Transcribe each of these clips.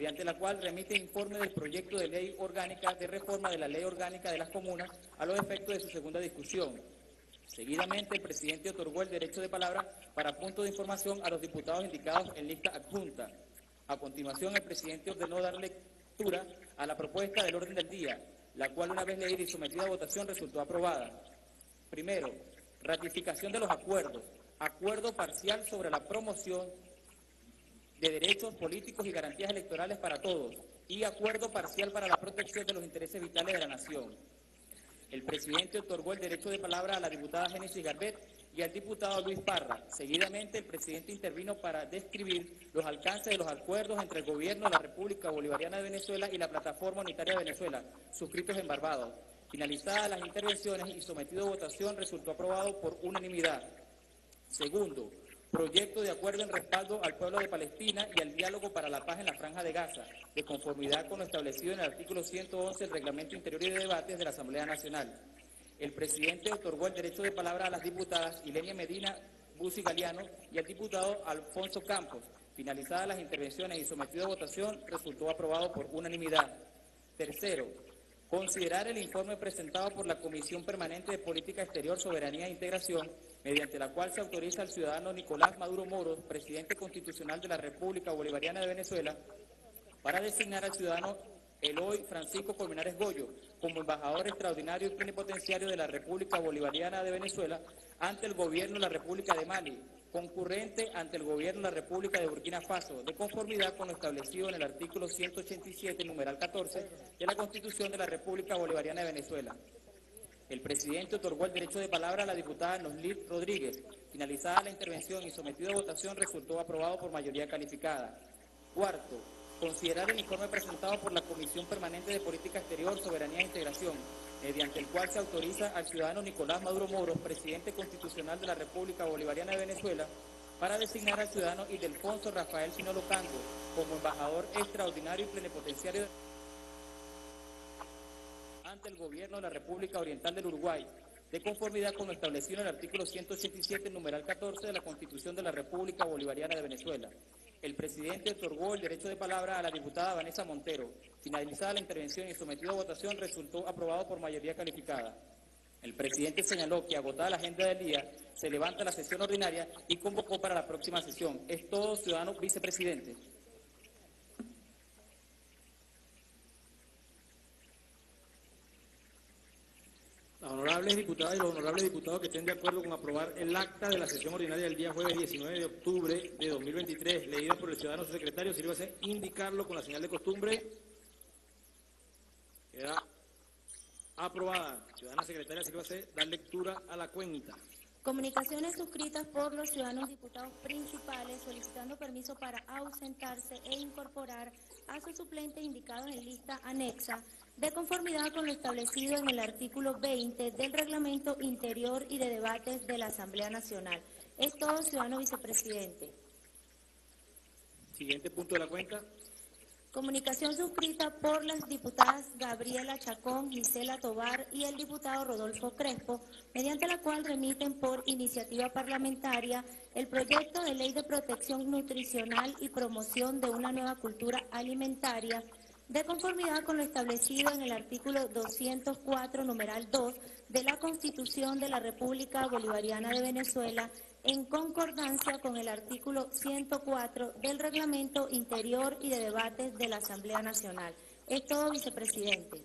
mediante la cual remite informe del proyecto de ley orgánica de reforma de la ley orgánica de las comunas a los efectos de su segunda discusión. Seguidamente, el presidente otorgó el derecho de palabra para punto de información a los diputados indicados en lista adjunta. A continuación, el presidente ordenó dar lectura a la propuesta del orden del día, la cual una vez leída y sometida a votación resultó aprobada. Primero, ratificación de los acuerdos. Acuerdo parcial sobre la promoción de derechos políticos y garantías electorales para todos y acuerdo parcial para la protección de los intereses vitales de la nación. El presidente otorgó el derecho de palabra a la diputada Génesis Garbet y al diputado Luis Parra. Seguidamente, el presidente intervino para describir los alcances de los acuerdos entre el gobierno de la República Bolivariana de Venezuela y la Plataforma Unitaria de Venezuela, suscritos en Barbados. Finalizadas las intervenciones y sometido a votación, resultó aprobado por unanimidad. Segundo, proyecto de acuerdo en respaldo al pueblo de Palestina y al diálogo para la paz en la Franja de Gaza, de conformidad con lo establecido en el artículo 111 del Reglamento Interior y de Debates de la Asamblea Nacional. El presidente otorgó el derecho de palabra a las diputadas Ilenia Medina Busi Galeano y al diputado Alfonso Campos. Finalizadas las intervenciones y sometido a votación, resultó aprobado por unanimidad. Tercero, considerar el informe presentado por la Comisión Permanente de Política Exterior, Soberanía e Integración, mediante la cual se autoriza al ciudadano Nicolás Maduro Moros, presidente constitucional de la República Bolivariana de Venezuela, para designar al ciudadano Eloy Francisco Colmenares Goyo como embajador extraordinario y plenipotenciario de la República Bolivariana de Venezuela ante el gobierno de la República de Mali, concurrente ante el gobierno de la República de Burkina Faso, de conformidad con lo establecido en el artículo 187, numeral 14, de la Constitución de la República Bolivariana de Venezuela. El presidente otorgó el derecho de palabra a la diputada Noslit Rodríguez. Finalizada la intervención y sometido a votación, resultó aprobado por mayoría calificada. Cuarto, considerar el informe presentado por la Comisión Permanente de Política Exterior, Soberanía e Integración, mediante el cual se autoriza al ciudadano Nicolás Maduro Moro, presidente constitucional de la República Bolivariana de Venezuela, para designar al ciudadano Ildefonso Rafael Sinolo Cango como embajador extraordinario y plenipotenciario ante el gobierno de la República Oriental del Uruguay, de conformidad con lo establecido en el artículo 187, numeral 14 de la Constitución de la República Bolivariana de Venezuela. El presidente otorgó el derecho de palabra a la diputada Vanessa Montero. Finalizada la intervención y sometido a votación, resultó aprobado por mayoría calificada. El presidente señaló que agotada la agenda del día, se levanta la sesión ordinaria y convocó para la próxima sesión. Es todo, ciudadano vicepresidente. Honorables diputadas y los honorables diputados que estén de acuerdo con aprobar el acta de la sesión ordinaria del día jueves 19 de octubre de 2023, leída por el ciudadano secretario, sírvase indicarlo con la señal de costumbre. Queda aprobada. Ciudadana secretaria, sírvase dar lectura a la cuenta. Comunicaciones suscritas por los ciudadanos diputados principales solicitando permiso para ausentarse e incorporar a su suplente indicado en lista anexa de conformidad con lo establecido en el artículo 20 del Reglamento Interior y de Debates de la Asamblea Nacional. Es todo, ciudadano vicepresidente. Siguiente punto de la cuenta. Comunicación suscrita por las diputadas Gabriela Chacón, Gisela Tobar y el diputado Rodolfo Crespo, mediante la cual remiten por iniciativa parlamentaria el proyecto de ley de protección nutricional y promoción de una nueva cultura alimentaria de conformidad con lo establecido en el artículo 204, numeral 2 de la Constitución de la República Bolivariana de Venezuela, en concordancia con el artículo 104 del Reglamento Interior y de Debates de la Asamblea Nacional. Es todo, vicepresidente.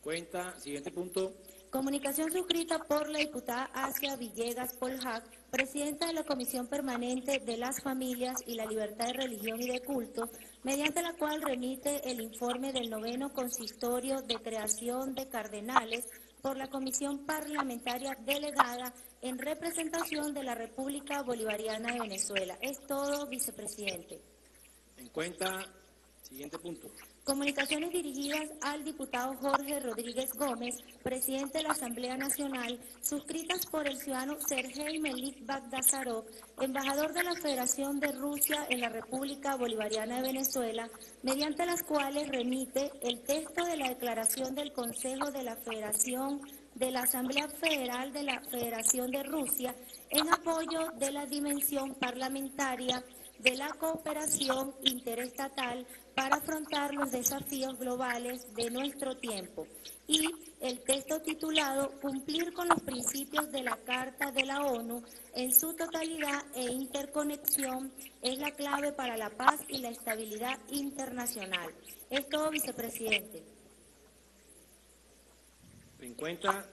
Cuenta, siguiente punto. Comunicación suscrita por la diputada Asia Villegas Poljac, presidenta de la Comisión Permanente de las Familias y la Libertad de Religión y de Culto, mediante la cual remite el informe del noveno consistorio de creación de cardenales por la Comisión Parlamentaria Delegada en representación de la República Bolivariana de Venezuela. Es todo, vicepresidente. En cuenta, siguiente punto. Comunicaciones dirigidas al diputado Jorge Rodríguez Gómez, presidente de la Asamblea Nacional, suscritas por el ciudadano Sergei Melik Bagdasarov, embajador de la Federación de Rusia en la República Bolivariana de Venezuela, mediante las cuales remite el texto de la declaración del Consejo de la Federación de la Asamblea Federal de la Federación de Rusia en apoyo de la dimensión parlamentaria de la cooperación interestatal para afrontar los desafíos globales de nuestro tiempo y el texto titulado Cumplir con los principios de la Carta de la ONU en su totalidad e interconexión es la clave para la paz y la estabilidad internacional. Es todo, vicepresidente. En cuenta,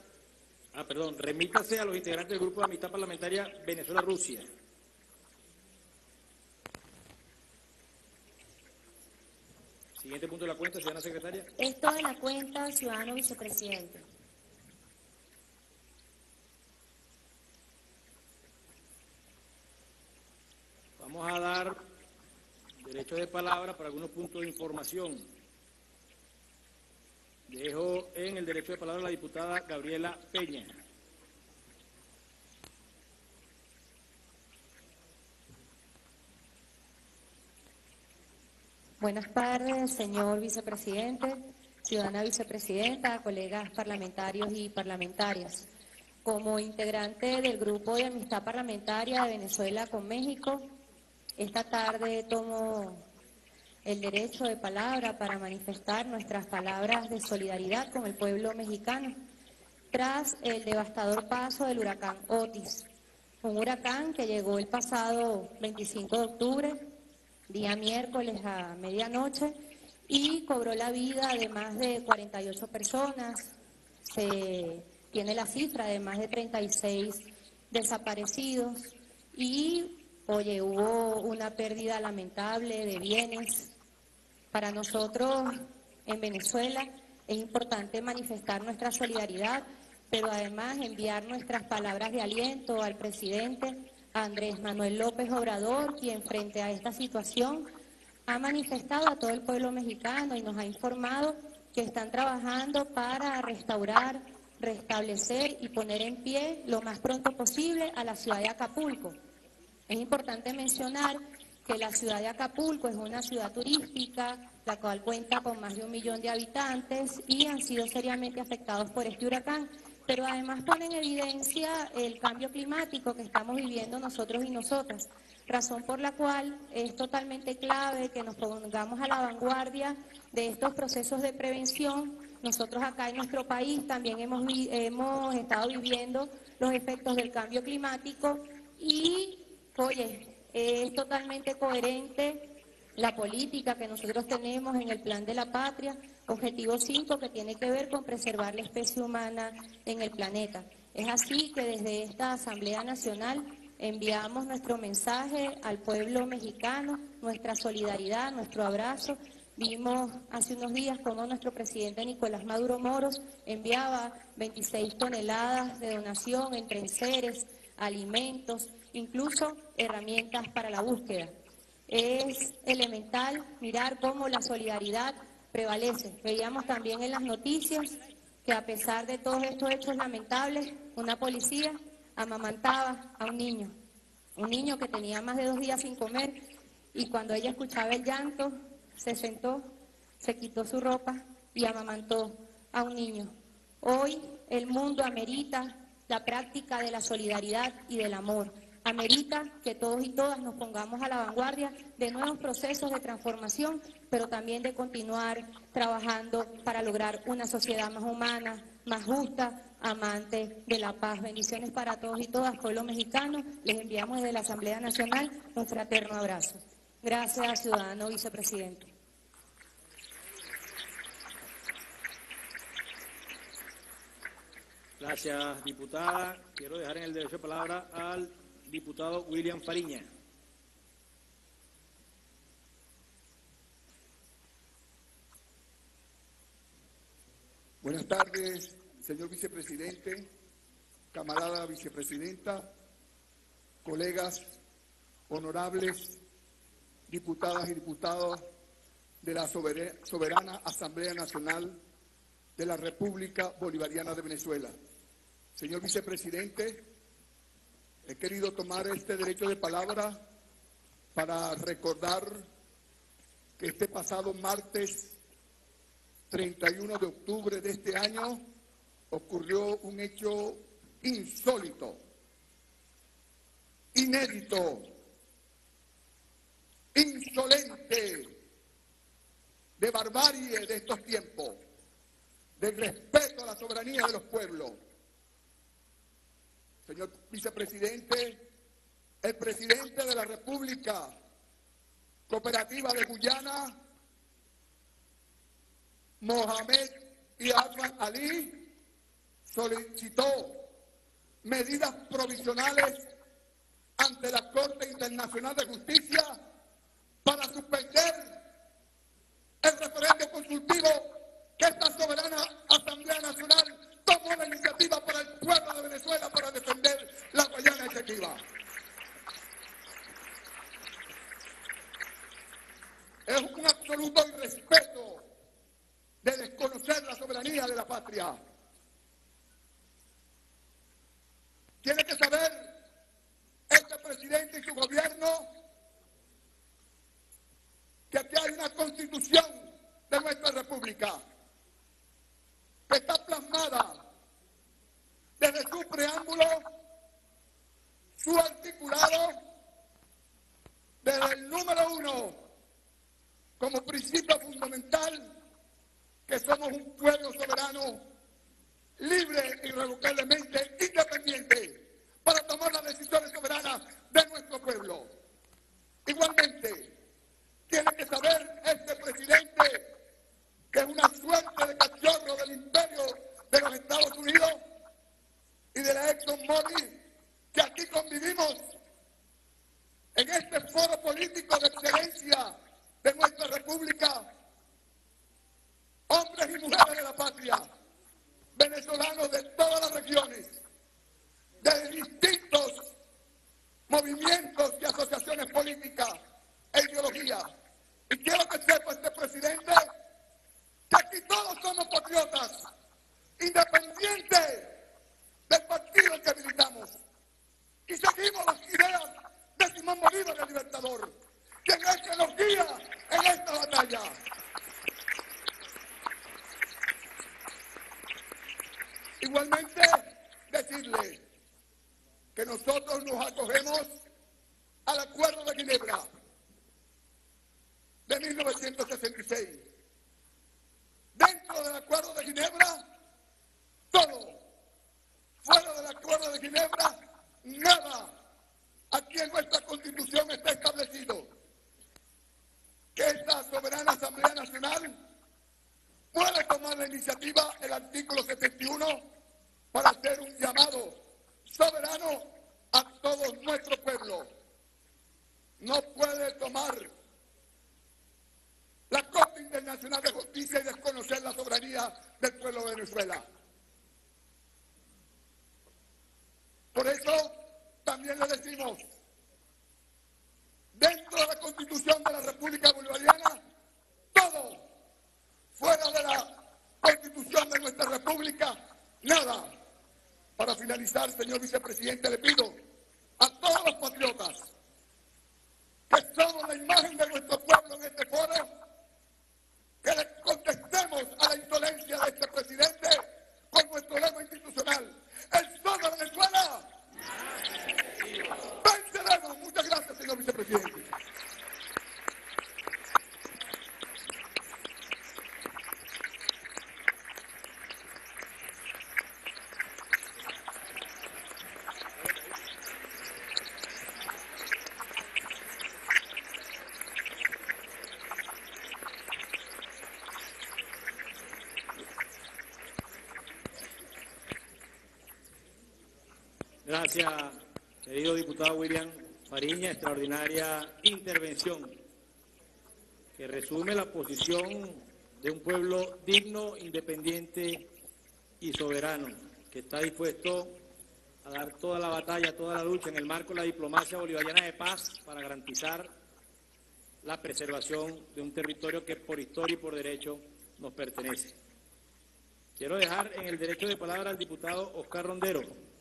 ah, perdón, remítase a los integrantes del Grupo de Amistad Parlamentaria Venezuela-Rusia. Siguiente punto de la cuenta, ciudadana secretaria. Esto de la cuenta, ciudadano vicepresidente. Vamos a dar derecho de palabra para algunos puntos de información. Dejo en el derecho de palabra a la diputada Gabriela Peña. Buenas tardes, señor vicepresidente, ciudadana vicepresidenta, colegas parlamentarios y parlamentarias. Como integrante del Grupo de Amistad Parlamentaria de Venezuela con México, esta tarde tomo el derecho de palabra para manifestar nuestras palabras de solidaridad con el pueblo mexicano tras el devastador paso del huracán Otis, un huracán que llegó el pasado 25 de octubre día miércoles a medianoche y cobró la vida de más de 48 personas. Se tiene la cifra de más de 36 desaparecidos y, oye, hubo una pérdida lamentable de bienes. Para nosotros en Venezuela es importante manifestar nuestra solidaridad, pero además enviar nuestras palabras de aliento al presidente Andrés Manuel López Obrador, quien frente a esta situación ha manifestado a todo el pueblo mexicano y nos ha informado que están trabajando para restaurar, restablecer y poner en pie lo más pronto posible a la ciudad de Acapulco. Es importante mencionar que la ciudad de Acapulco es una ciudad turística, la cual cuenta con más de un millón de habitantes y han sido seriamente afectados por este huracán pero además pone en evidencia el cambio climático que estamos viviendo nosotros y nosotras, razón por la cual es totalmente clave que nos pongamos a la vanguardia de estos procesos de prevención. Nosotros acá en nuestro país también hemos, hemos estado viviendo los efectos del cambio climático y, oye, es totalmente coherente la política que nosotros tenemos en el plan de la patria, objetivo 5 que tiene que ver con preservar la especie humana en el planeta. Es así que desde esta Asamblea Nacional enviamos nuestro mensaje al pueblo mexicano, nuestra solidaridad, nuestro abrazo. Vimos hace unos días cómo nuestro presidente Nicolás Maduro Moros enviaba 26 toneladas de donación entre enseres, alimentos, incluso herramientas para la búsqueda. Es elemental mirar cómo la solidaridad prevalece. Veíamos también en las noticias que a pesar de todos estos hechos lamentables, una policía amamantaba a un niño, un niño que tenía más de dos días sin comer y cuando ella escuchaba el llanto, se sentó, se quitó su ropa y amamantó a un niño. Hoy el mundo amerita la práctica de la solidaridad y del amor amerita que todos y todas nos pongamos a la vanguardia de nuevos procesos de transformación, pero también de continuar trabajando para lograr una sociedad más humana, más justa, amante de la paz. Bendiciones para todos y todas, pueblo mexicano. Les enviamos desde la Asamblea Nacional un fraterno abrazo. Gracias, ciudadano vicepresidente. Gracias, diputada. Quiero dejar en el derecho de palabra al diputado William Fariña. Buenas tardes, señor vicepresidente, camarada vicepresidenta, colegas honorables, diputadas y diputados de la Soberana Asamblea Nacional de la República Bolivariana de Venezuela. Señor vicepresidente, He querido tomar este derecho de palabra para recordar que este pasado martes 31 de octubre de este año ocurrió un hecho insólito, inédito, insolente de barbarie de estos tiempos, del respeto a la soberanía de los pueblos. Señor vicepresidente, el presidente de la República Cooperativa de Guyana, Mohamed Iadman Ali, solicitó medidas provisionales ante la Corte Internacional de Justicia para suspender el referendo consultivo que esta soberana Asamblea Nacional tomó la iniciativa para el pueblo de Venezuela para defender la Guayana efectiva. Es un absoluto irrespeto de desconocer la soberanía de la patria. Tiene que saber este presidente y su gobierno que aquí hay una constitución de nuestra república que está plasmada desde su preámbulo, su articulado, desde el número uno, como principio fundamental, que somos un pueblo soberano, libre, irrevocablemente independiente, para tomar las decisiones soberanas de nuestro pueblo. Igualmente, tiene que saber este presidente que es una suerte de cachorro del imperio de los Estados Unidos que aquí convivimos en este foro político de excelencia de nuestra república, hombres y mujeres de la patria, venezolanos de todas las regiones, de distintos movimientos y asociaciones políticas e ideologías. Y quiero que sepa este presidente que aquí todos somos patriotas, independientes del partido en que militamos. Y seguimos las ideas de Simón Bolívar, el libertador, quien es que nos guía en esta batalla. Igualmente, decirle que nosotros nos acogemos al Acuerdo de Ginebra de 1966. Dentro del Acuerdo de Ginebra, todo. Fuera del Acuerdo de Ginebra, nada. Aquí en nuestra Constitución está establecido que esta soberana Asamblea Nacional puede tomar la iniciativa, el artículo 71, para hacer un llamado soberano a todo nuestro pueblo. No puede tomar la Corte Internacional de Justicia y desconocer la soberanía del pueblo de Venezuela. Por eso también le decimos, dentro de la Constitución de la República Bolivariana, todo fuera de la Constitución de nuestra República, nada. Para finalizar, señor vicepresidente, le pido a todos los patriotas que somos la imagen de nuestro pueblo en este foro, que le contestemos a la insolencia de este presidente con nuestro lema institucional. El sol de Venezuela. Venceremos. Muchas gracias, señor vicepresidente. Gracias, querido diputado William Fariña, extraordinaria intervención que resume la posición de un pueblo digno, independiente y soberano, que está dispuesto a dar toda la batalla, toda la lucha en el marco de la diplomacia bolivariana de paz para garantizar la preservación de un territorio que por historia y por derecho nos pertenece. Quiero dejar en el derecho de palabra al diputado Oscar Rondero.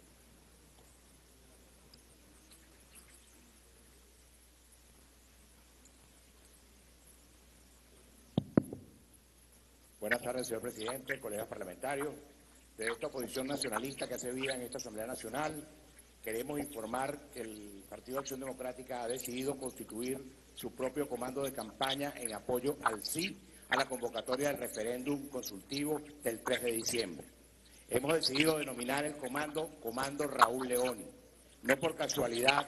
Buenas tardes, señor presidente, colegas parlamentarios. De esta oposición nacionalista que hace vida en esta Asamblea Nacional, queremos informar que el Partido Acción Democrática ha decidido constituir su propio comando de campaña en apoyo al sí a la convocatoria del referéndum consultivo del 3 de diciembre. Hemos decidido denominar el comando Comando Raúl Leoni. No por casualidad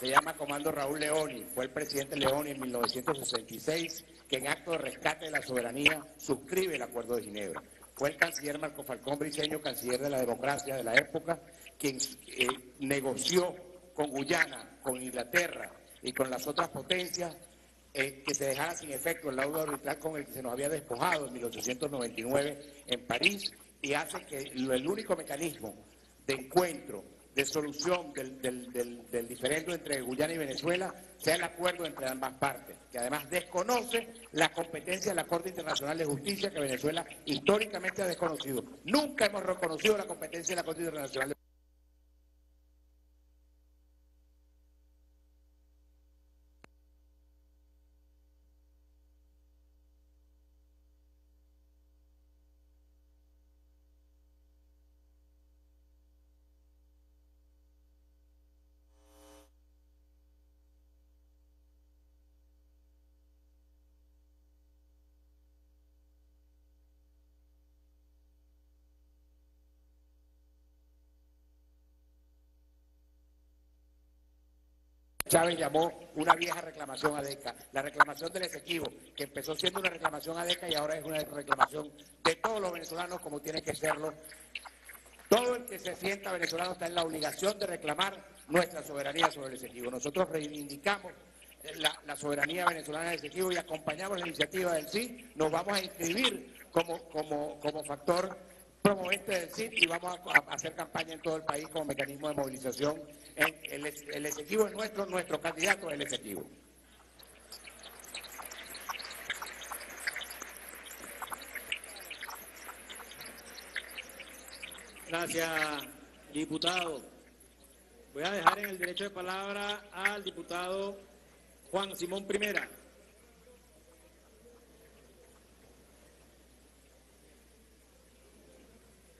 se llama Comando Raúl Leoni. Fue el presidente Leoni en 1966 que en acto de rescate de la soberanía suscribe el Acuerdo de Ginebra. Fue el canciller Marco Falcón Briceño, canciller de la democracia de la época, quien eh, negoció con Guyana, con Inglaterra y con las otras potencias eh, que se dejara sin efecto el laudo arbitral con el que se nos había despojado en 1899 en París y hace que el único mecanismo de encuentro, de solución del, del, diferendo entre Guyana y Venezuela sea el acuerdo entre ambas partes, que además desconoce la competencia de la Corte Internacional de Justicia que Venezuela históricamente ha desconocido. Nunca hemos reconocido la competencia de la Corte Internacional de Chávez llamó una vieja reclamación a DECA, la reclamación del Esequibo, que empezó siendo una reclamación a DECA y ahora es una reclamación de todos los venezolanos como tiene que serlo. Todo el que se sienta venezolano está en la obligación de reclamar nuestra soberanía sobre el Esequibo. Nosotros reivindicamos la, soberanía venezolana del Esequibo y acompañamos la iniciativa del sí. Nos vamos a inscribir como, como, como factor promovente del CID y vamos a, hacer campaña en todo el país como mecanismo de movilización. el, el es nuestro, nuestro candidato es el efectivo. Gracias, diputado. Voy a dejar en el derecho de palabra al diputado Juan Simón Primera.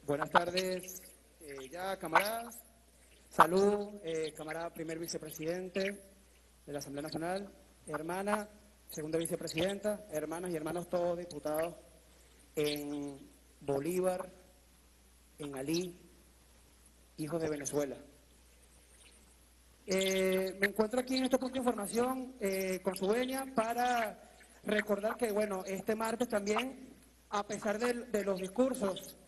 Buenas tardes, eh, ya camaradas. Salud, eh, camarada primer vicepresidente de la Asamblea Nacional, hermana segunda vicepresidenta, hermanas y hermanos todos diputados en Bolívar, en Alí, hijos de Venezuela. Eh, me encuentro aquí en este punto de información con su dueña para recordar que, bueno, este martes también, a pesar de los discursos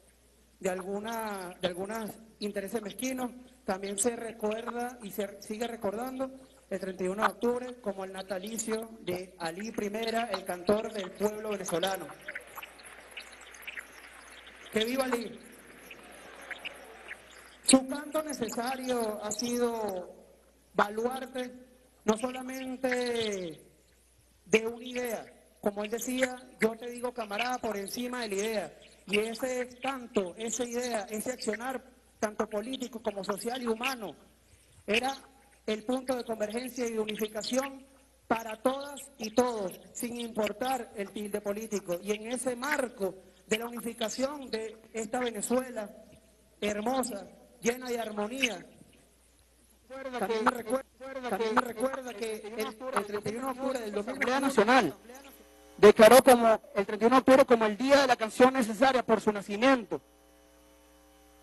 de, alguna, de algunos intereses mezquinos. También se recuerda y se sigue recordando el 31 de octubre como el natalicio de Ali I, el cantor del pueblo venezolano. ¡Que viva Ali! Su canto necesario ha sido baluarte no solamente de una idea, como él decía, yo te digo camarada por encima de la idea, y ese es tanto, esa idea, ese accionar, tanto político como social y humano, era el punto de convergencia y de unificación para todas y todos, sin importar el tilde político. Y en ese marco de la unificación de esta Venezuela hermosa, llena de armonía, también me recuerda, que el, el 31 de octubre del 2000 Nacional declaró como el 31 de octubre como el día de la canción necesaria por su nacimiento.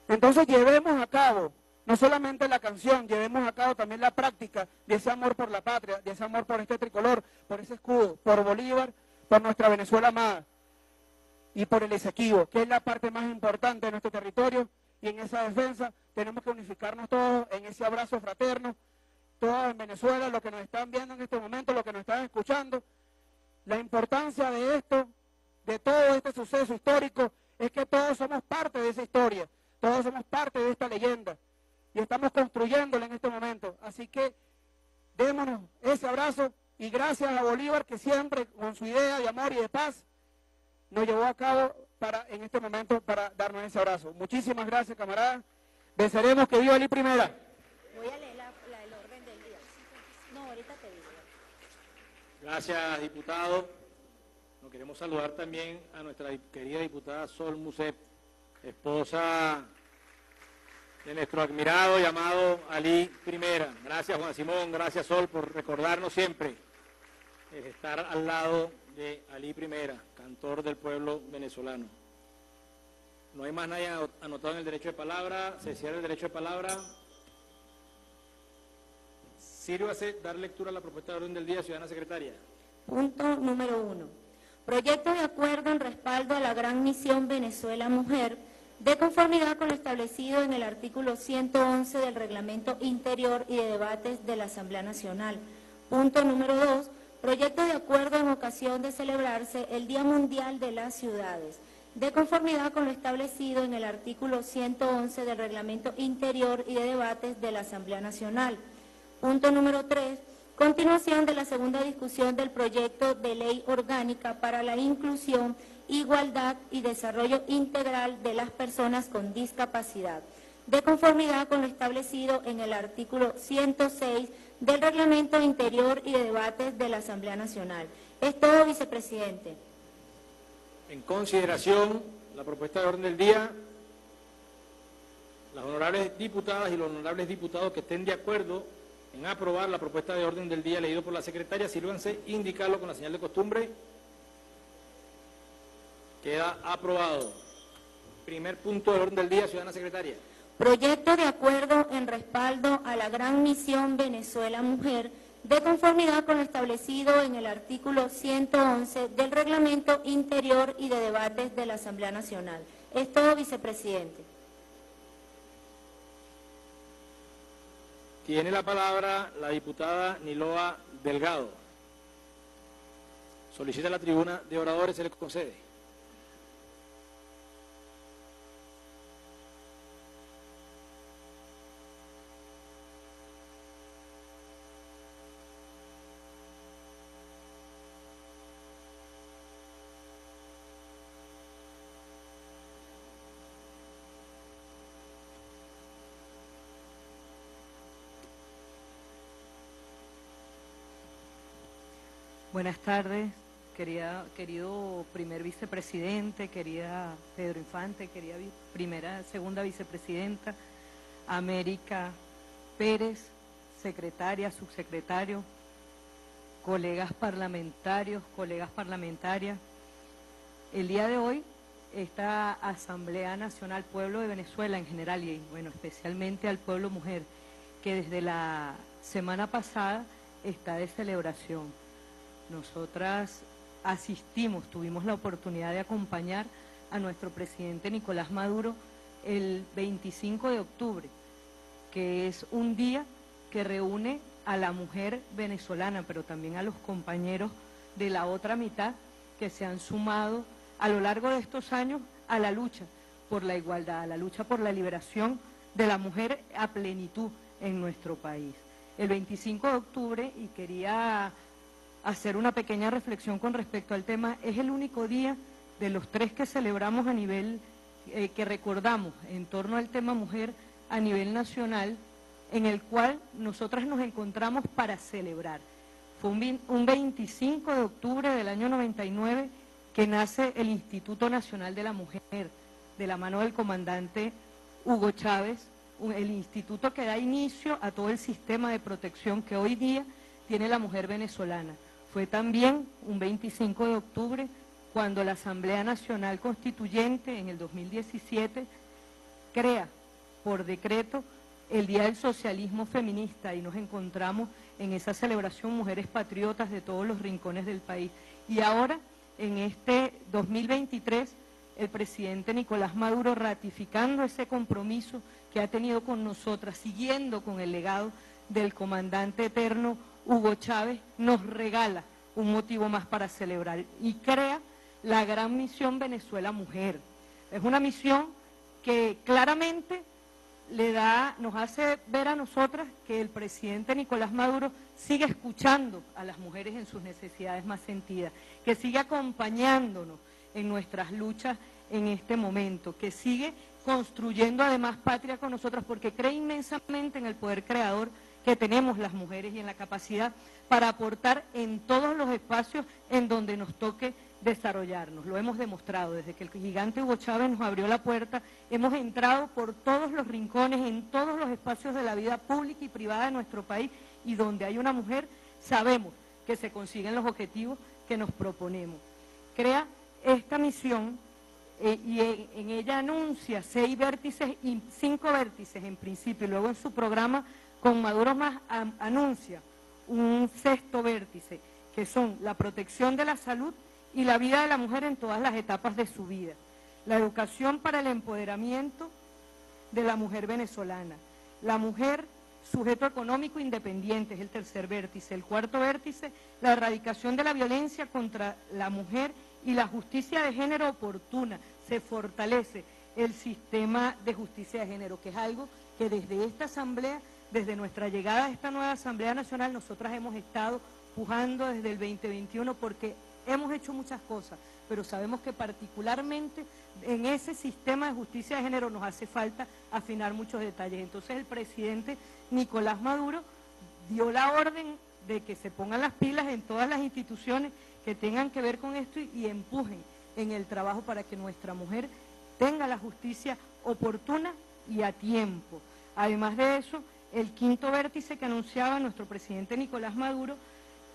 Entonces llevemos a cabo no solamente la canción, llevemos a cabo también la práctica de ese amor por la patria, de ese amor por este tricolor, por ese escudo, por Bolívar, por nuestra Venezuela amada y por el Esequibo, que es la parte más importante de nuestro territorio y en esa defensa tenemos que unificarnos todos en ese abrazo fraterno, todos en Venezuela, los que nos están viendo en este momento, los que nos están escuchando, la importancia de esto, de todo este suceso histórico, es que todos somos parte de esa historia, todos somos parte de esta leyenda y estamos construyéndola en este momento. Así que démonos ese abrazo y gracias a Bolívar que siempre con su idea de amor y de paz nos llevó a cabo para en este momento para darnos ese abrazo. Muchísimas gracias, camaradas. Venceremos que viva la primera el orden del día. No, ahorita te digo. Gracias, diputado. Nos queremos saludar también a nuestra querida diputada Sol Musep, esposa de nuestro admirado llamado Ali Primera. Gracias Juan Simón, gracias Sol por recordarnos siempre el estar al lado de Ali Primera, cantor del pueblo venezolano. No hay más nadie anotado en el derecho de palabra, se cierra el derecho de palabra. Sírvase dar lectura a la propuesta de orden del día, ciudadana secretaria. Punto número uno. Proyecto de acuerdo en respaldo a la Gran Misión Venezuela Mujer, de conformidad con lo establecido en el artículo 111 del Reglamento Interior y de Debates de la Asamblea Nacional. Punto número dos. Proyecto de acuerdo en ocasión de celebrarse el Día Mundial de las Ciudades, de conformidad con lo establecido en el artículo 111 del Reglamento Interior y de Debates de la Asamblea Nacional. Punto número tres Continuación de la segunda discusión del proyecto de ley orgánica para la inclusión, igualdad y desarrollo integral de las personas con discapacidad, de conformidad con lo establecido en el artículo 106 del Reglamento Interior y de Debates de la Asamblea Nacional. Es todo, vicepresidente. En consideración, la propuesta de orden del día, las honorables diputadas y los honorables diputados que estén de acuerdo en aprobar la propuesta de orden del día leído por la secretaria, sírvanse indicarlo con la señal de costumbre. Queda aprobado. Primer punto de orden del día, ciudadana secretaria. Proyecto de acuerdo en respaldo a la Gran Misión Venezuela Mujer, de conformidad con lo establecido en el artículo 111 del Reglamento Interior y de Debates de la Asamblea Nacional. Es todo, vicepresidente. Tiene la palabra la diputada Niloa Delgado. Solicita la tribuna de oradores, se le concede. Buenas tardes, querida, querido primer vicepresidente, querida Pedro Infante, querida primera, segunda vicepresidenta, América Pérez, secretaria, subsecretario, colegas parlamentarios, colegas parlamentarias. El día de hoy, esta Asamblea Nacional Pueblo de Venezuela en general y bueno, especialmente al pueblo mujer, que desde la semana pasada está de celebración nosotras asistimos, tuvimos la oportunidad de acompañar a nuestro presidente Nicolás Maduro el 25 de octubre, que es un día que reúne a la mujer venezolana, pero también a los compañeros de la otra mitad que se han sumado a lo largo de estos años a la lucha por la igualdad, a la lucha por la liberación de la mujer a plenitud en nuestro país. El 25 de octubre, y quería hacer una pequeña reflexión con respecto al tema. Es el único día de los tres que celebramos a nivel, eh, que recordamos en torno al tema mujer a nivel nacional, en el cual nosotras nos encontramos para celebrar. Fue un, un 25 de octubre del año 99 que nace el Instituto Nacional de la Mujer, de la mano del comandante Hugo Chávez, el instituto que da inicio a todo el sistema de protección que hoy día tiene la mujer venezolana. Fue también un 25 de octubre cuando la Asamblea Nacional Constituyente en el 2017 crea por decreto el Día del Socialismo Feminista y nos encontramos en esa celebración mujeres patriotas de todos los rincones del país. Y ahora, en este 2023, el presidente Nicolás Maduro ratificando ese compromiso que ha tenido con nosotras, siguiendo con el legado del comandante eterno Hugo Chávez nos regala un motivo más para celebrar y crea la gran misión Venezuela Mujer. Es una misión que claramente le da, nos hace ver a nosotras que el presidente Nicolás Maduro sigue escuchando a las mujeres en sus necesidades más sentidas, que sigue acompañándonos en nuestras luchas en este momento, que sigue construyendo además patria con nosotras porque cree inmensamente en el poder creador que tenemos las mujeres y en la capacidad para aportar en todos los espacios en donde nos toque desarrollarnos. Lo hemos demostrado desde que el gigante Hugo Chávez nos abrió la puerta, hemos entrado por todos los rincones, en todos los espacios de la vida pública y privada de nuestro país y donde hay una mujer sabemos que se consiguen los objetivos que nos proponemos. Crea esta misión eh, y en, ella anuncia seis vértices y cinco vértices en principio y luego en su programa con Maduro más anuncia un sexto vértice que son la protección de la salud y la vida de la mujer en todas las etapas de su vida, la educación para el empoderamiento de la mujer venezolana, la mujer sujeto económico independiente es el tercer vértice, el cuarto vértice, la erradicación de la violencia contra la mujer y la justicia de género oportuna, se fortalece el sistema de justicia de género, que es algo que desde esta asamblea, desde nuestra llegada a esta nueva Asamblea Nacional, nosotras hemos estado pujando desde el 2021 porque hemos hecho muchas cosas, pero sabemos que particularmente en ese sistema de justicia de género nos hace falta afinar muchos detalles. Entonces el presidente Nicolás Maduro dio la orden de que se pongan las pilas en todas las instituciones que tengan que ver con esto y, y empujen en el trabajo para que nuestra mujer tenga la justicia oportuna y a tiempo. Además de eso, el quinto vértice que anunciaba nuestro presidente Nicolás Maduro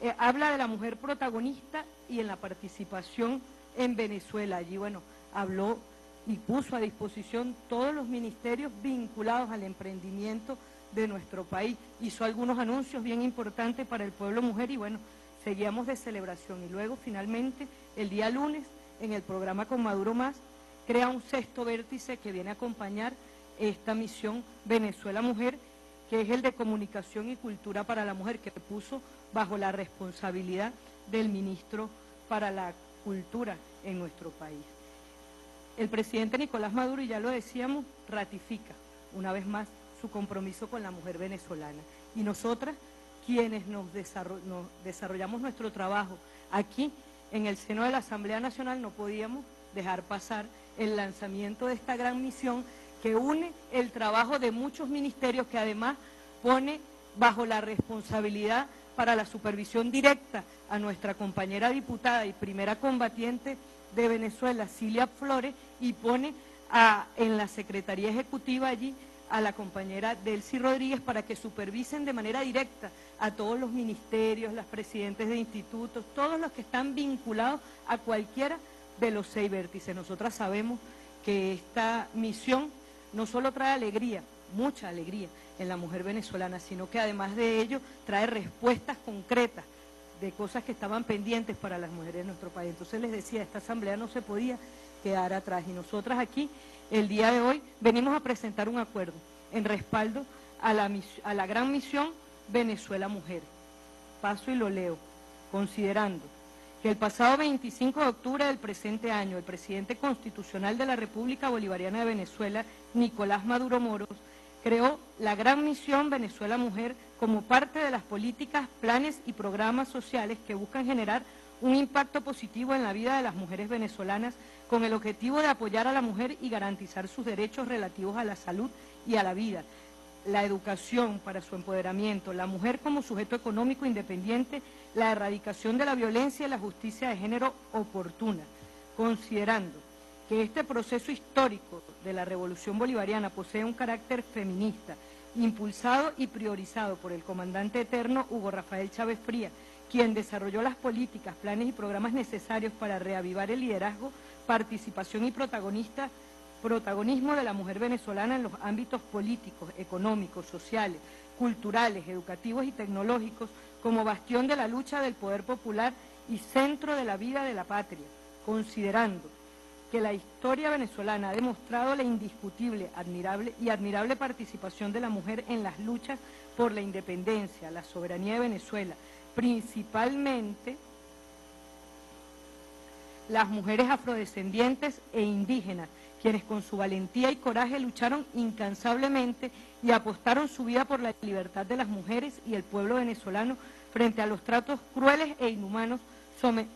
eh, habla de la mujer protagonista y en la participación en Venezuela. Allí, bueno, habló y puso a disposición todos los ministerios vinculados al emprendimiento de nuestro país. Hizo algunos anuncios bien importantes para el pueblo mujer y bueno, seguíamos de celebración. Y luego, finalmente, el día lunes, en el programa Con Maduro Más, crea un sexto vértice que viene a acompañar esta misión Venezuela Mujer, que es el de comunicación y cultura para la mujer, que puso bajo la responsabilidad del ministro para la cultura en nuestro país. El presidente Nicolás Maduro, y ya lo decíamos, ratifica una vez más su compromiso con la mujer venezolana. Y nosotras, quienes nos, desarrollamos nuestro trabajo aquí en el seno de la Asamblea Nacional, no podíamos dejar pasar el lanzamiento de esta gran misión que une el trabajo de muchos ministerios que además pone bajo la responsabilidad para la supervisión directa a nuestra compañera diputada y primera combatiente de Venezuela, Cilia Flores, y pone en la Secretaría Ejecutiva allí a la compañera Delcy Rodríguez para que supervisen de manera directa a todos los ministerios, las presidentes de institutos, todos los que están vinculados a cualquiera de los seis vértices. Nosotras sabemos que esta misión no solo trae alegría, mucha alegría, en la mujer venezolana, sino que además de ello trae respuestas concretas de cosas que estaban pendientes para las mujeres de nuestro país. Entonces les decía, esta asamblea no se podía quedar atrás y nosotras aquí, el día de hoy, venimos a presentar un acuerdo en respaldo a la, a la gran misión Venezuela Mujer. Paso y lo leo, considerando que el pasado 25 de octubre del presente año, el presidente constitucional de la República Bolivariana de Venezuela, Nicolás Maduro Moros, creó la gran misión Venezuela Mujer como parte de las políticas, planes y programas sociales que buscan generar un impacto positivo en la vida de las mujeres venezolanas con el objetivo de apoyar a la mujer y garantizar sus derechos relativos a la salud y a la vida, la educación para su empoderamiento, la mujer como sujeto económico independiente, la erradicación de la violencia y la justicia de género oportuna, considerando que este proceso histórico de la revolución bolivariana posee un carácter feminista, impulsado y priorizado por el comandante eterno Hugo Rafael Chávez Fría, quien desarrolló las políticas, planes y programas necesarios para reavivar el liderazgo, participación y protagonista, protagonismo de la mujer venezolana en los ámbitos políticos, económicos, sociales, culturales, educativos y tecnológicos, como bastión de la lucha del poder popular y centro de la vida de la patria, considerando que la historia venezolana ha demostrado la indiscutible admirable y admirable participación de la mujer en las luchas por la independencia, la soberanía de Venezuela, principalmente las mujeres afrodescendientes e indígenas, quienes con su valentía y coraje lucharon incansablemente y apostaron su vida por la libertad de las mujeres y el pueblo venezolano frente a los tratos crueles e inhumanos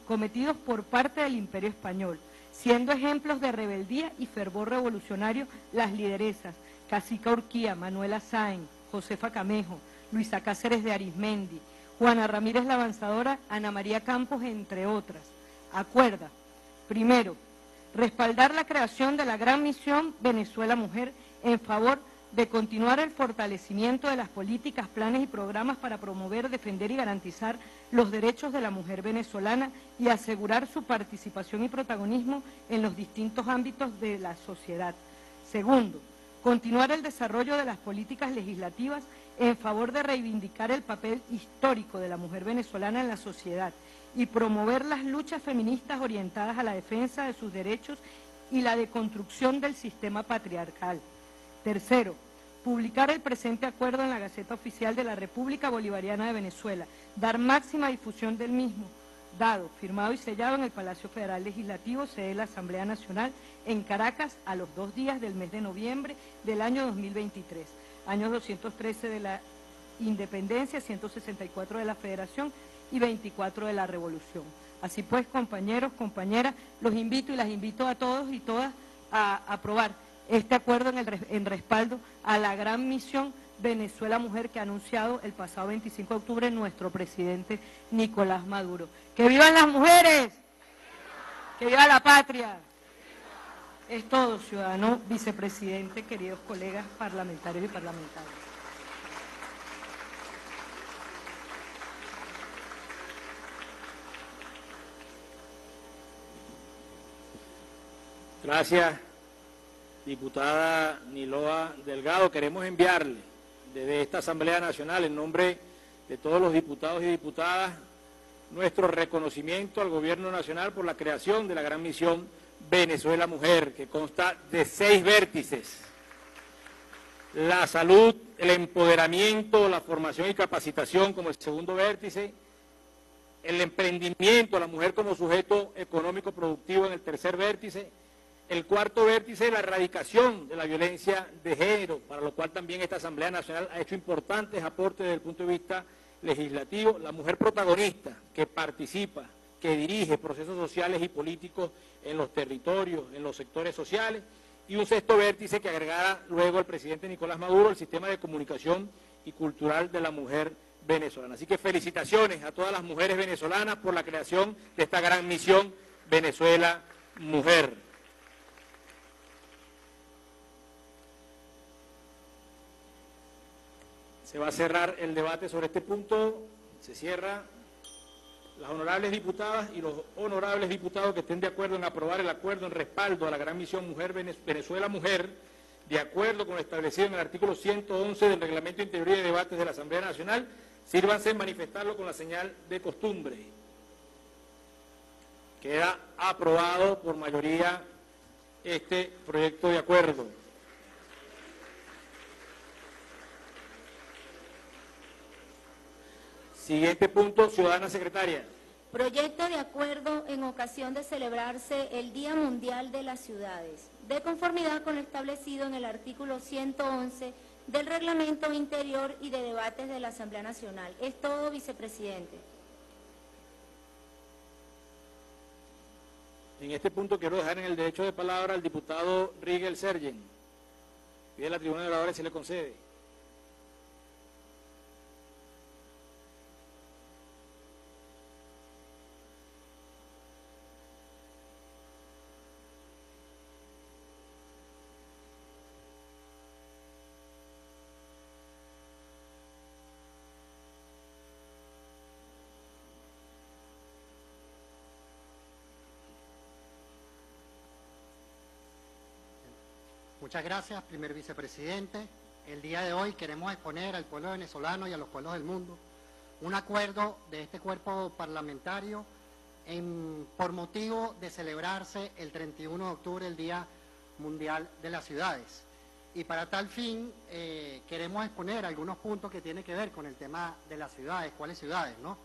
cometidos por parte del imperio español siendo ejemplos de rebeldía y fervor revolucionario las lideresas Casica Urquía, Manuela Sáenz, Josefa Camejo, Luisa Cáceres de Arismendi, Juana Ramírez la Avanzadora, Ana María Campos, entre otras. Acuerda, primero, respaldar la creación de la gran misión Venezuela Mujer en favor de continuar el fortalecimiento de las políticas, planes y programas para promover, defender y garantizar los derechos de la mujer venezolana y asegurar su participación y protagonismo en los distintos ámbitos de la sociedad. Segundo, continuar el desarrollo de las políticas legislativas en favor de reivindicar el papel histórico de la mujer venezolana en la sociedad y promover las luchas feministas orientadas a la defensa de sus derechos y la deconstrucción del sistema patriarcal. Tercero, publicar el presente acuerdo en la Gaceta Oficial de la República Bolivariana de Venezuela, dar máxima difusión del mismo, dado, firmado y sellado en el Palacio Federal Legislativo, sede de la Asamblea Nacional, en Caracas, a los dos días del mes de noviembre del año 2023, años 213 de la Independencia, 164 de la Federación y 24 de la Revolución. Así pues, compañeros, compañeras, los invito y las invito a todos y todas a aprobar este acuerdo en, respaldo a la gran misión Venezuela Mujer que ha anunciado el pasado 25 de octubre nuestro presidente Nicolás Maduro. ¡Que vivan las mujeres! ¡Que viva la patria! Es todo, ciudadano vicepresidente, queridos colegas parlamentarios y parlamentarias. Gracias, diputada Niloa Delgado. Queremos enviarle desde esta Asamblea Nacional, en nombre de todos los diputados y diputadas, nuestro reconocimiento al Gobierno Nacional por la creación de la gran misión Venezuela Mujer, que consta de seis vértices. La salud, el empoderamiento, la formación y capacitación como el segundo vértice, el emprendimiento, la mujer como sujeto económico productivo en el tercer vértice, el cuarto vértice, la erradicación de la violencia de género, para lo cual también esta Asamblea Nacional ha hecho importantes aportes desde el punto de vista legislativo. La mujer protagonista que participa, que dirige procesos sociales y políticos en los territorios, en los sectores sociales. Y un sexto vértice que agregara luego el presidente Nicolás Maduro, el sistema de comunicación y cultural de la mujer venezolana. Así que felicitaciones a todas las mujeres venezolanas por la creación de esta gran misión Venezuela Mujer. Se va a cerrar el debate sobre este punto. Se cierra. Las honorables diputadas y los honorables diputados que estén de acuerdo en aprobar el acuerdo en respaldo a la gran misión Mujer Venezuela Mujer, de acuerdo con lo establecido en el artículo 111 del Reglamento Interior de Debates de la Asamblea Nacional, sírvanse en manifestarlo con la señal de costumbre. Queda aprobado por mayoría este proyecto de acuerdo. Siguiente punto, ciudadana secretaria. Proyecto de acuerdo en ocasión de celebrarse el Día Mundial de las Ciudades, de conformidad con lo establecido en el artículo 111 del Reglamento Interior y de Debates de la Asamblea Nacional. Es todo, vicepresidente. En este punto quiero dejar en el derecho de palabra al diputado Rigel Sergen. Pide la tribuna de oradores si le concede. Muchas gracias, primer vicepresidente. El día de hoy queremos exponer al pueblo venezolano y a los pueblos del mundo un acuerdo de este cuerpo parlamentario por motivo de celebrarse el 31 de octubre, el Día Mundial de las Ciudades. Y para tal fin eh, queremos exponer algunos puntos que tienen que ver con el tema de las ciudades, cuáles ciudades, ¿no?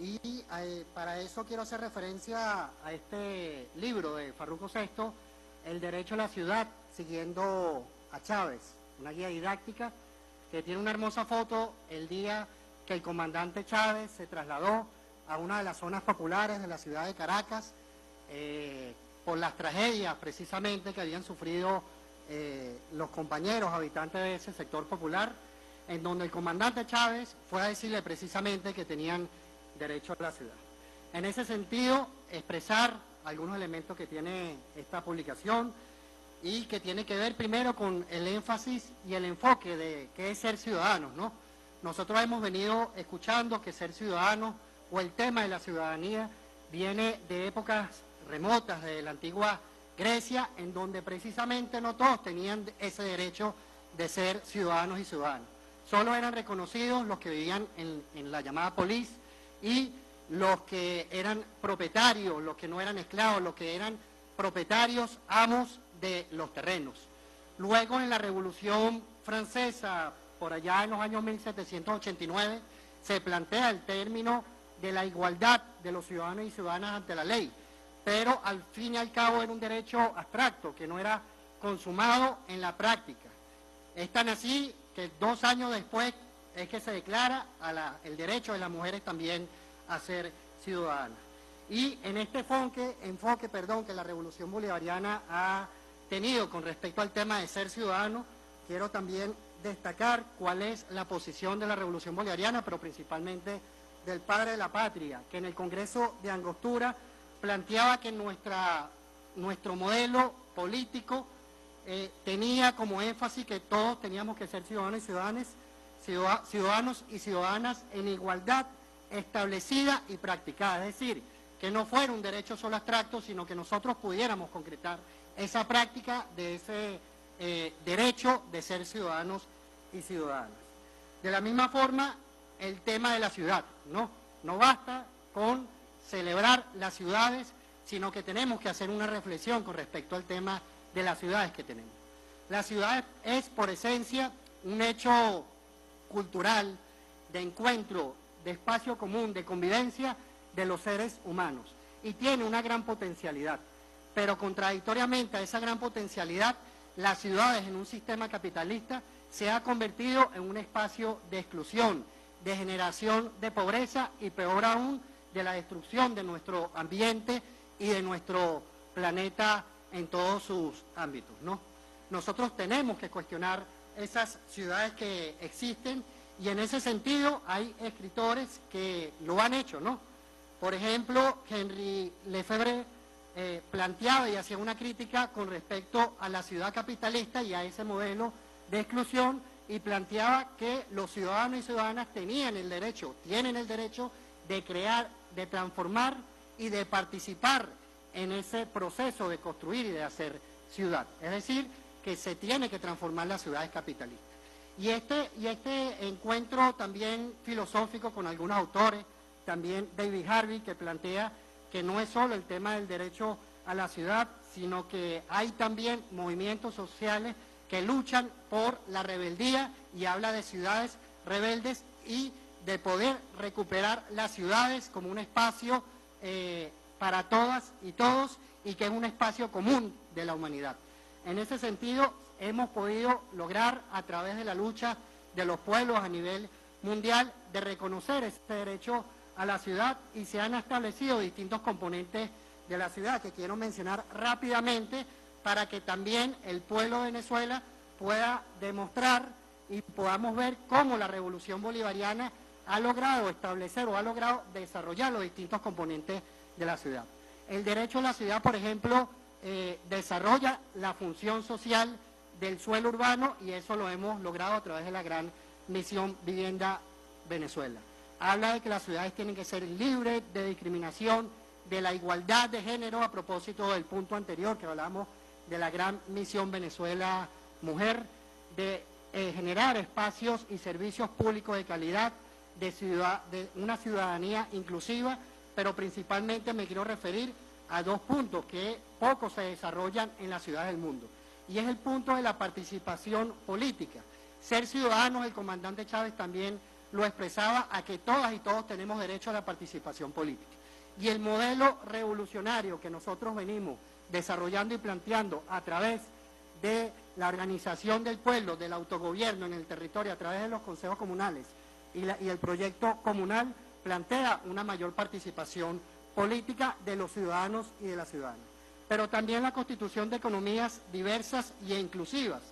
Y eh, para eso quiero hacer referencia a este libro de Farruco VI, El Derecho a la Ciudad, siguiendo a Chávez, una guía didáctica que tiene una hermosa foto el día que el comandante Chávez se trasladó a una de las zonas populares de la ciudad de Caracas eh, por las tragedias precisamente que habían sufrido eh, los compañeros habitantes de ese sector popular en donde el comandante Chávez fue a decirle precisamente que tenían derecho a la ciudad. En ese sentido, expresar algunos elementos que tiene esta publicación y que tiene que ver primero con el énfasis y el enfoque de qué es ser ciudadanos, ¿no? Nosotros hemos venido escuchando que ser ciudadanos o el tema de la ciudadanía viene de épocas remotas de la antigua Grecia, en donde precisamente no todos tenían ese derecho de ser ciudadanos y ciudadanas. Solo eran reconocidos los que vivían en, la llamada polis y los que eran propietarios, los que no eran esclavos, los que eran propietarios, amos de los terrenos. Luego en la Revolución Francesa, por allá en los años 1789, se plantea el término de la igualdad de los ciudadanos y ciudadanas ante la ley, pero al fin y al cabo era un derecho abstracto que no era consumado en la práctica. Es tan así que dos años después es que se declara el derecho de las mujeres también a ser ciudadanas. Y en este enfoque, enfoque perdón, que la revolución bolivariana ha tenido con respecto al tema de ser ciudadano, quiero también destacar cuál es la posición de la revolución bolivariana, pero principalmente del padre de la patria, que en el Congreso de Angostura planteaba que nuestra, nuestro modelo político eh, tenía como énfasis que todos teníamos que ser ciudadanos y ciudadanas, ciudadanos y ciudadanas en igualdad establecida y practicada. Es decir, que no fuera un derecho solo abstracto, sino que nosotros pudiéramos concretar esa práctica de ese eh, derecho de ser ciudadanos y ciudadanas. De la misma forma, el tema de la ciudad, ¿no? No basta con celebrar las ciudades, sino que tenemos que hacer una reflexión con respecto al tema de las ciudades que tenemos. La ciudad es por esencia un hecho cultural de encuentro, de espacio común, de convivencia de los seres humanos y tiene una gran potencialidad. Pero contradictoriamente a esa gran potencialidad, las ciudades en un sistema capitalista se ha convertido en un espacio de exclusión, de generación de pobreza y peor aún de la destrucción de nuestro ambiente y de nuestro planeta en todos sus ámbitos. ¿no? Nosotros tenemos que cuestionar esas ciudades que existen y en ese sentido hay escritores que lo han hecho. ¿no? Por ejemplo, Henry Lefebvre eh, planteaba y hacía una crítica con respecto a la ciudad capitalista y a ese modelo de exclusión y planteaba que los ciudadanos y ciudadanas tenían el derecho, tienen el derecho de crear, de transformar y de participar en ese proceso de construir y de hacer ciudad. Es decir, que se tiene que transformar las ciudades capitalistas. Y este, y este encuentro también filosófico con algunos autores, también David Harvey, que plantea que no es solo el tema del derecho a la ciudad, sino que hay también movimientos sociales que luchan por la rebeldía y habla de ciudades rebeldes y de poder recuperar las ciudades como un espacio eh, para todas y todos y que es un espacio común de la humanidad. En ese sentido, hemos podido lograr a través de la lucha de los pueblos a nivel mundial de reconocer este derecho a la ciudad y se han establecido distintos componentes de la ciudad que quiero mencionar rápidamente para que también el pueblo de Venezuela pueda demostrar y podamos ver cómo la revolución bolivariana ha logrado establecer o ha logrado desarrollar los distintos componentes de la ciudad. El derecho a la ciudad, por ejemplo, eh, desarrolla la función social del suelo urbano y eso lo hemos logrado a través de la gran misión Vivienda Venezuela. Habla de que las ciudades tienen que ser libres de discriminación, de la igualdad de género a propósito del punto anterior que hablamos de la gran misión Venezuela Mujer, de eh, generar espacios y servicios públicos de calidad, de, ciudad, de una ciudadanía inclusiva, pero principalmente me quiero referir a dos puntos que poco se desarrollan en las ciudades del mundo. Y es el punto de la participación política. Ser ciudadanos, el comandante Chávez también lo expresaba, a que todas y todos tenemos derecho a la participación política. Y el modelo revolucionario que nosotros venimos desarrollando y planteando a través de la organización del pueblo, del autogobierno en el territorio a través de los consejos comunales y, el proyecto comunal plantea una mayor participación política de los ciudadanos y de las ciudadanas. Pero también la constitución de economías diversas e inclusivas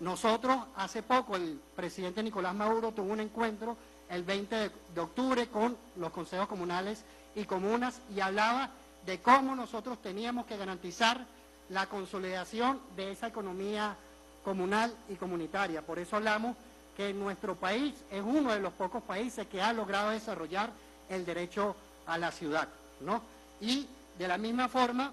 Nosotros, hace poco, el presidente Nicolás Maduro tuvo un encuentro el 20 de, octubre con los consejos comunales y comunas y hablaba de cómo nosotros teníamos que garantizar la consolidación de esa economía comunal y comunitaria. Por eso hablamos que nuestro país es uno de los pocos países que ha logrado desarrollar el derecho a la ciudad. ¿no? Y de la misma forma,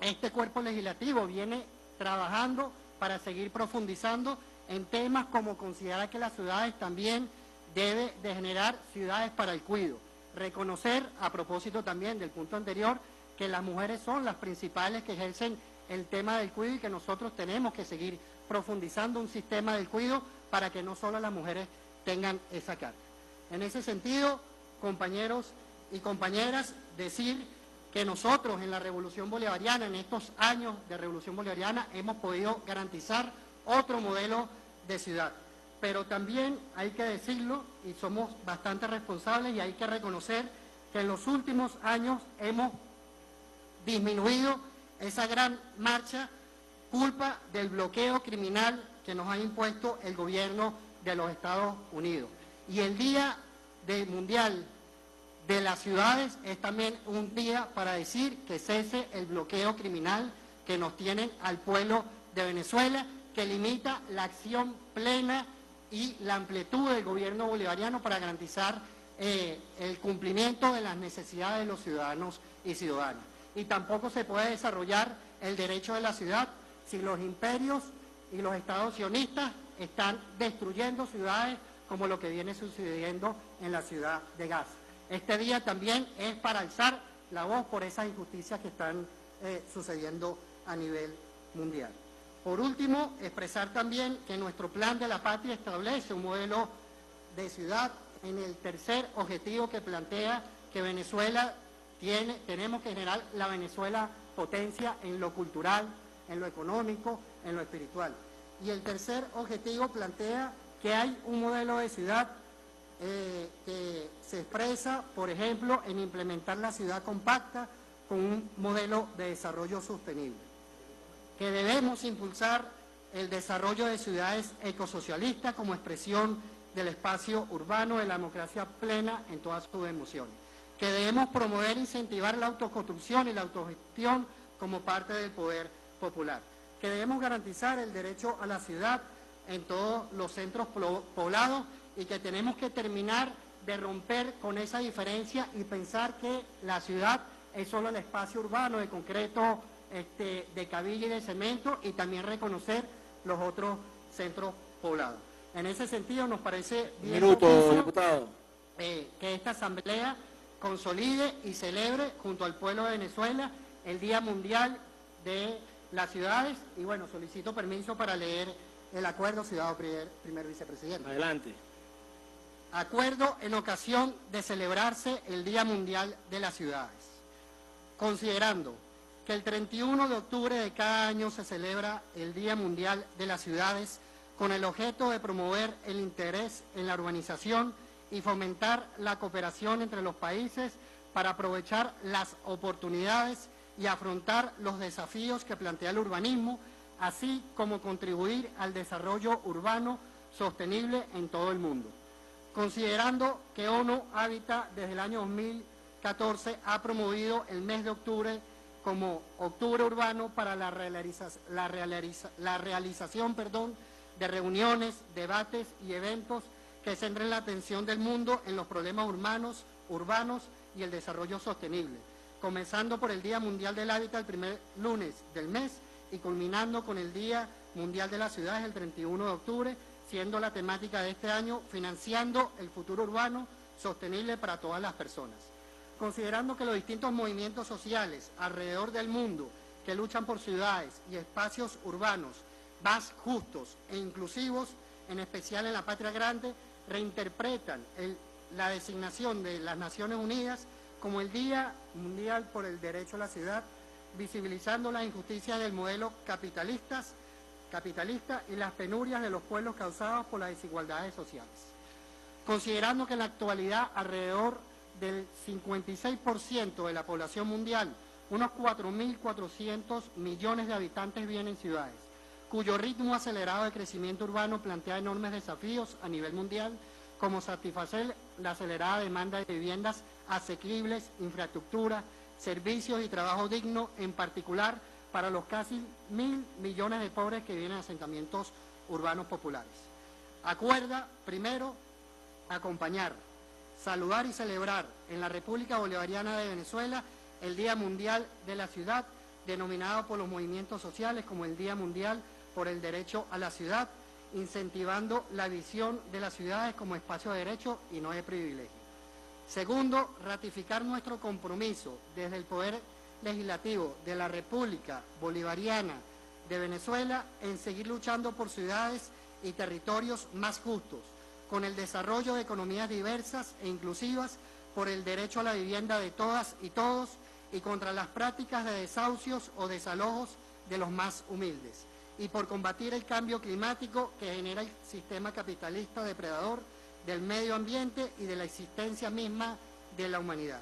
este cuerpo legislativo viene trabajando para seguir profundizando en temas como considerar que las ciudades también debe de generar ciudades para el cuido. Reconocer, a propósito también del punto anterior, que las mujeres son las principales que ejercen el tema del cuido y que nosotros tenemos que seguir profundizando un sistema del cuido para que no solo las mujeres tengan esa carga. En ese sentido, compañeros y compañeras, decir que nosotros en la Revolución Bolivariana, en estos años de Revolución Bolivariana, hemos podido garantizar otro modelo de ciudad. Pero también hay que decirlo, y somos bastante responsables, y hay que reconocer que en los últimos años hemos disminuido esa gran marcha culpa del bloqueo criminal que nos ha impuesto el gobierno de los Estados Unidos. Y el Día Mundial de las Ciudades es también un día para decir que cese el bloqueo criminal que nos tienen al pueblo de Venezuela, que limita la acción plena y la amplitud del gobierno bolivariano para garantizar eh, el cumplimiento de las necesidades de los ciudadanos y ciudadanas. Y tampoco se puede desarrollar el derecho de la ciudad si los imperios y los estados sionistas están destruyendo ciudades como lo que viene sucediendo en la ciudad de Gaza. Este día también es para alzar la voz por esas injusticias que están eh, sucediendo a nivel mundial. Por último, expresar también que nuestro plan de la patria establece un modelo de ciudad en el tercer objetivo que plantea que Venezuela tiene, tenemos que generar la Venezuela potencia en lo cultural, en lo económico, en lo espiritual. Y el tercer objetivo plantea que hay un modelo de ciudad eh, que se expresa, por ejemplo, en implementar la ciudad compacta con un modelo de desarrollo sostenible. Que debemos impulsar el desarrollo de ciudades ecosocialistas como expresión del espacio urbano de la democracia plena en todas sus emociones. Que debemos promover e incentivar la autoconstrucción y la autogestión como parte del poder popular, que debemos garantizar el derecho a la ciudad en todos los centros poblados y que tenemos que terminar de romper con esa diferencia y pensar que la ciudad es solo el espacio urbano de concreto, este, de cabilla y de cemento y también reconocer los otros centros poblados. En ese sentido nos parece bien Minuto, diputado. Eh, que esta asamblea consolide y celebre junto al pueblo de Venezuela el Día Mundial de las ciudades y bueno, solicito permiso para leer el acuerdo, ciudadano primer, primer vicepresidente. Adelante. Acuerdo en ocasión de celebrarse el Día Mundial de las Ciudades. Considerando que el 31 de octubre de cada año se celebra el Día Mundial de las Ciudades con el objeto de promover el interés en la urbanización y fomentar la cooperación entre los países para aprovechar las oportunidades y afrontar los desafíos que plantea el urbanismo, así como contribuir al desarrollo urbano sostenible en todo el mundo. Considerando que ONU Habitat desde el año 2014 ha promovido el mes de octubre como octubre urbano para la, realización de reuniones, debates y eventos que centren la atención del mundo en los problemas urbanos y el desarrollo sostenible comenzando por el Día Mundial del Hábitat el primer lunes del mes y culminando con el Día Mundial de las Ciudades el 31 de octubre, siendo la temática de este año financiando el futuro urbano sostenible para todas las personas. Considerando que los distintos movimientos sociales alrededor del mundo que luchan por ciudades y espacios urbanos más justos e inclusivos, en especial en la Patria Grande, reinterpretan la designación de las Naciones Unidas como el Día Mundial por el Derecho a la Ciudad, visibilizando las injusticias del modelo capitalistas, capitalista y las penurias de los pueblos causadas por las desigualdades sociales. Considerando que en la actualidad alrededor del 56% de la población mundial, unos 4.400 millones de habitantes viven en ciudades, cuyo ritmo acelerado de crecimiento urbano plantea enormes desafíos a nivel mundial, como satisfacer la acelerada demanda de viviendas asequibles, infraestructura, servicios y trabajo digno, en particular para los casi mil millones de pobres que viven en asentamientos urbanos populares. Acuerda, primero, acompañar, saludar y celebrar en la República Bolivariana de Venezuela el Día Mundial de la Ciudad, denominado por los movimientos sociales como el Día Mundial por el Derecho a la Ciudad, incentivando la visión de las ciudades como espacio de derecho y no de privilegio. Segundo, ratificar nuestro compromiso desde el Poder Legislativo de la República Bolivariana de Venezuela en seguir luchando por ciudades y territorios más justos, con el desarrollo de economías diversas e inclusivas, por el derecho a la vivienda de todas y todos y contra las prácticas de desahucios o desalojos de los más humildes, y por combatir el cambio climático que genera el sistema capitalista depredador del medio ambiente y de la existencia misma de la humanidad.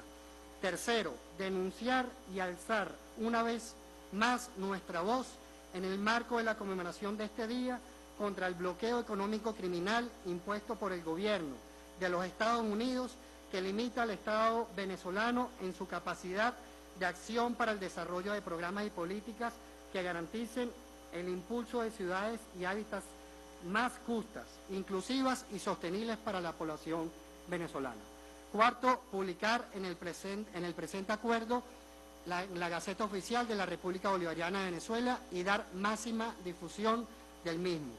Tercero, denunciar y alzar una vez más nuestra voz en el marco de la conmemoración de este día contra el bloqueo económico criminal impuesto por el gobierno de los Estados Unidos que limita al Estado venezolano en su capacidad de acción para el desarrollo de programas y políticas que garanticen el impulso de ciudades y hábitats más justas, inclusivas y sostenibles para la población venezolana. Cuarto, publicar en el, en el presente acuerdo la, la Gaceta Oficial de la República Bolivariana de Venezuela y dar máxima difusión del mismo.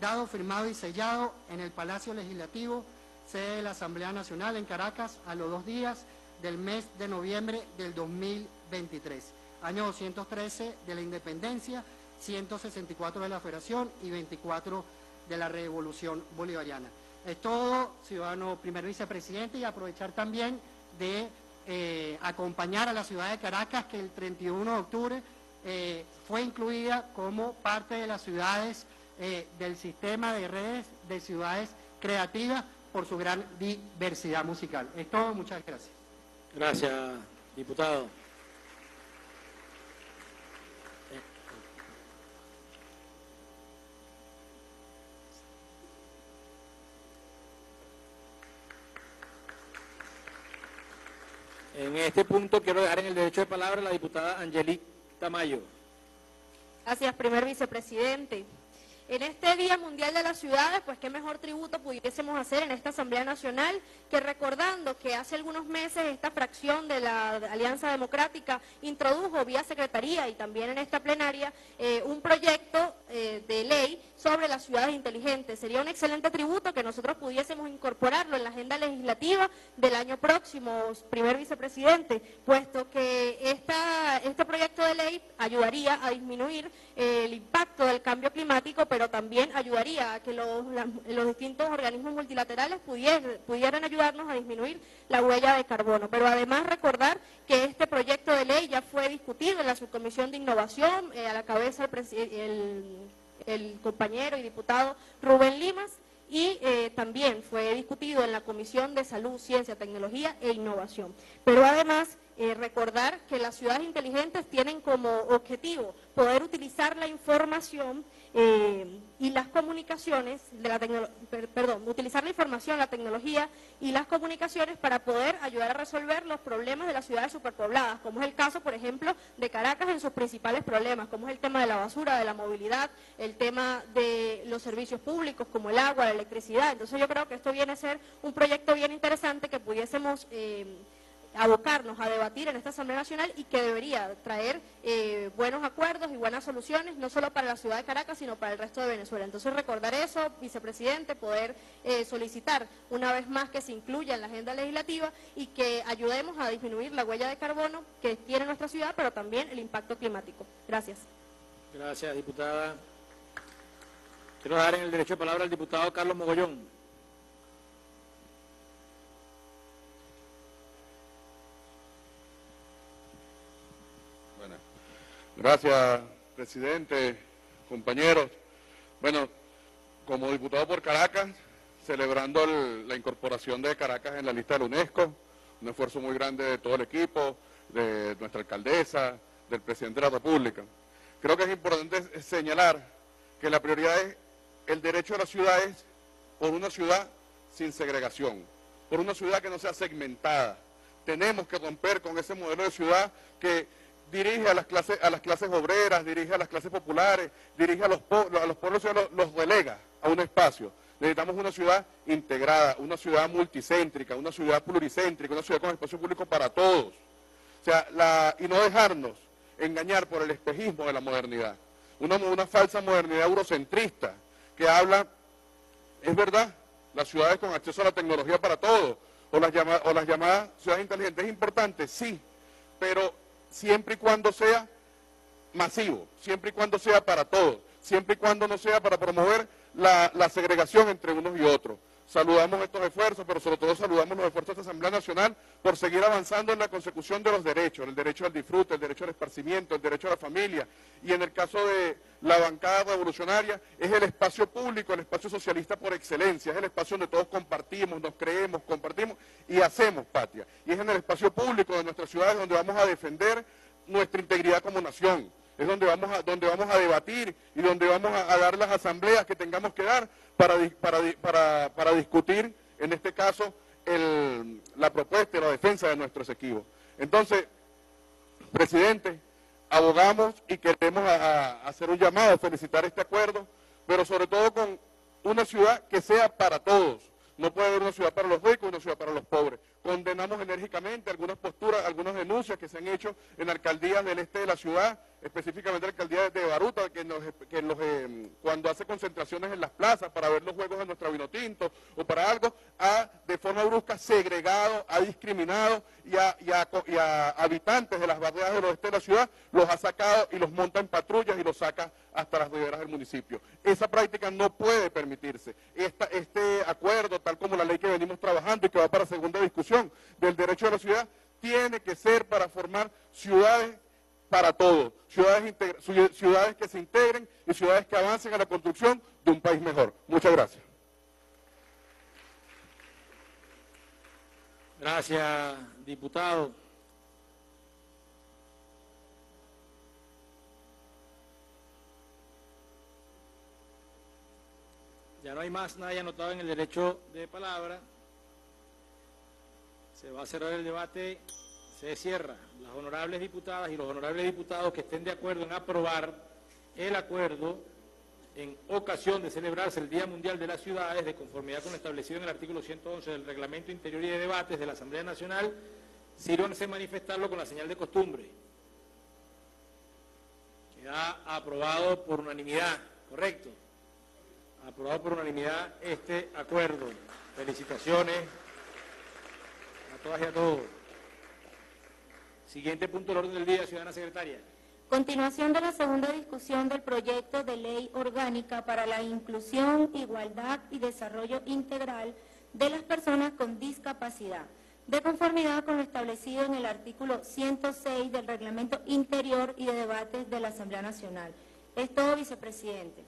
Dado, firmado y sellado en el Palacio Legislativo, sede de la Asamblea Nacional en Caracas, a los dos días del mes de noviembre del 2023. Año 213 de la Independencia, 164 de la Federación y 24 de la Revolución Bolivariana. Es todo, ciudadano primer vicepresidente, y aprovechar también de eh, acompañar a la ciudad de Caracas, que el 31 de octubre eh, fue incluida como parte de las ciudades eh, del sistema de redes de ciudades creativas por su gran diversidad musical. Es todo, muchas gracias. Gracias, diputado. En este punto quiero dejar en el derecho de palabra a la diputada Angelique Tamayo. Gracias, primer vicepresidente. En este Día Mundial de las Ciudades, pues qué mejor tributo pudiésemos hacer en esta Asamblea Nacional que recordando que hace algunos meses esta fracción de la Alianza Democrática introdujo vía Secretaría y también en esta plenaria eh, un proyecto eh, de ley sobre las ciudades inteligentes. Sería un excelente tributo que nosotros pudiésemos incorporarlo en la agenda legislativa del año próximo, primer vicepresidente, puesto que esta, este proyecto de ley ayudaría a disminuir eh, el impacto del cambio climático, pero también ayudaría a que los, los distintos organismos multilaterales pudieran, pudieran ayudarnos a disminuir la huella de carbono. Pero además recordar que este proyecto de ley ya fue discutido en la subcomisión de innovación, eh, a la cabeza el, el el compañero y diputado Rubén Limas y eh, también fue discutido en la Comisión de Salud, Ciencia, Tecnología e Innovación. Pero además, eh, recordar que las ciudades inteligentes tienen como objetivo poder utilizar la información eh, y las comunicaciones, de la perdón, utilizar la información, la tecnología y las comunicaciones para poder ayudar a resolver los problemas de las ciudades superpobladas, como es el caso, por ejemplo, de Caracas en sus principales problemas, como es el tema de la basura, de la movilidad, el tema de los servicios públicos, como el agua, la electricidad. Entonces yo creo que esto viene a ser un proyecto bien interesante que pudiésemos... Eh, abocarnos a debatir en esta Asamblea Nacional y que debería traer eh, buenos acuerdos y buenas soluciones, no solo para la ciudad de Caracas, sino para el resto de Venezuela. Entonces recordar eso, vicepresidente, poder eh, solicitar una vez más que se incluya en la agenda legislativa y que ayudemos a disminuir la huella de carbono que tiene nuestra ciudad, pero también el impacto climático. Gracias. Gracias, diputada. Quiero dar en el derecho de palabra al diputado Carlos Mogollón. Gracias, presidente, compañeros. Bueno, como diputado por Caracas, celebrando la incorporación de Caracas en la lista de la UNESCO, un esfuerzo muy grande de todo el equipo, de nuestra alcaldesa, del presidente de la República. Creo que es importante señalar que la prioridad es el derecho a las ciudades por una ciudad sin segregación, por una ciudad que no sea segmentada. Tenemos que romper con ese modelo de ciudad que dirige a las clases, a las clases obreras, dirige a las clases populares, dirige a los, a los pueblos los, relega a un espacio. Necesitamos una ciudad integrada, una ciudad multicéntrica, una ciudad pluricéntrica, una ciudad con espacio público para todos. O sea, la, y no dejarnos engañar por el espejismo de la modernidad. Una, una falsa modernidad eurocentrista que habla, es verdad, las ciudades con acceso a la tecnología para todos, o las, o las llamadas ciudades inteligentes, es importante, sí, pero siempre y cuando sea masivo, siempre y cuando sea para todos, siempre y cuando no sea para promover la, la segregación entre unos y otros. Saludamos estos esfuerzos, pero sobre todo saludamos los esfuerzos de esta Asamblea Nacional por seguir avanzando en la consecución de los derechos, el derecho al disfrute, el derecho al esparcimiento, el derecho a la familia. Y en el caso de la bancada revolucionaria, es el espacio público, el espacio socialista por excelencia, es el espacio donde todos compartimos, nos creemos, compartimos y hacemos patria. Y es en el espacio público de nuestras ciudades donde vamos a defender nuestra integridad como nación es donde vamos a, donde vamos a debatir y donde vamos a, dar las asambleas que tengamos que dar para, para, para, discutir, en este caso, el, la propuesta y la defensa de nuestros equipos. Entonces, presidente, abogamos y queremos hacer un llamado, felicitar este acuerdo, pero sobre todo con una ciudad que sea para todos. No puede haber una ciudad para los ricos y una ciudad para los pobres. Condenamos enérgicamente algunas posturas, algunas denuncias que se han hecho en alcaldías del este de la ciudad, específicamente la alcaldía de Baruta, que, eh, cuando hace concentraciones en las plazas para ver los juegos de nuestra Vinotinto o para algo, ha de forma brusca segregado, ha discriminado y a, habitantes de las barriadas del oeste de la ciudad los ha sacado y los monta en patrullas y los saca hasta las riberas del municipio. Esa práctica no puede permitirse. este acuerdo, tal como la ley que venimos trabajando y que va para segunda discusión del derecho de la ciudad, tiene que ser para formar ciudades para todos, ciudades, ciudades que se integren y ciudades que avancen a la construcción de un país mejor. Muchas gracias. Gracias, diputado. Ya no hay más nadie anotado en el derecho de palabra. Se va a cerrar el debate se cierra. Las honorables diputadas y los honorables diputados que estén de acuerdo en aprobar el acuerdo en ocasión de celebrarse el Día Mundial de las Ciudades, de conformidad con lo establecido en el artículo 111 del Reglamento Interior y de Debates de la Asamblea Nacional, sírvanse manifestarlo con la señal de costumbre. Queda aprobado por unanimidad, ¿correcto? Aprobado por unanimidad este acuerdo. Felicitaciones a todas y a todos. Siguiente punto del orden del día, ciudadana secretaria. Continuación de la segunda discusión del proyecto de ley orgánica para la inclusión, igualdad y desarrollo integral de las personas con discapacidad, de conformidad con lo establecido en el artículo 106 del Reglamento Interior y de Debates de la Asamblea Nacional. Es todo, vicepresidente.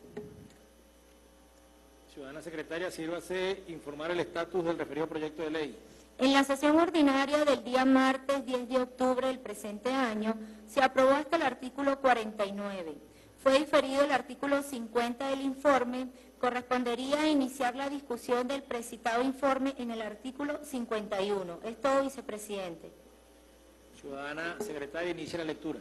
Ciudadana secretaria, sírvase informar el estatus del referido proyecto de ley. En la sesión ordinaria del día martes 10 de octubre del presente año, se aprobó hasta el artículo 49. Fue diferido el artículo 50 del informe, correspondería a iniciar la discusión del precitado informe en el artículo 51. Es todo, vicepresidente. Ciudadana secretaria, inicia la lectura.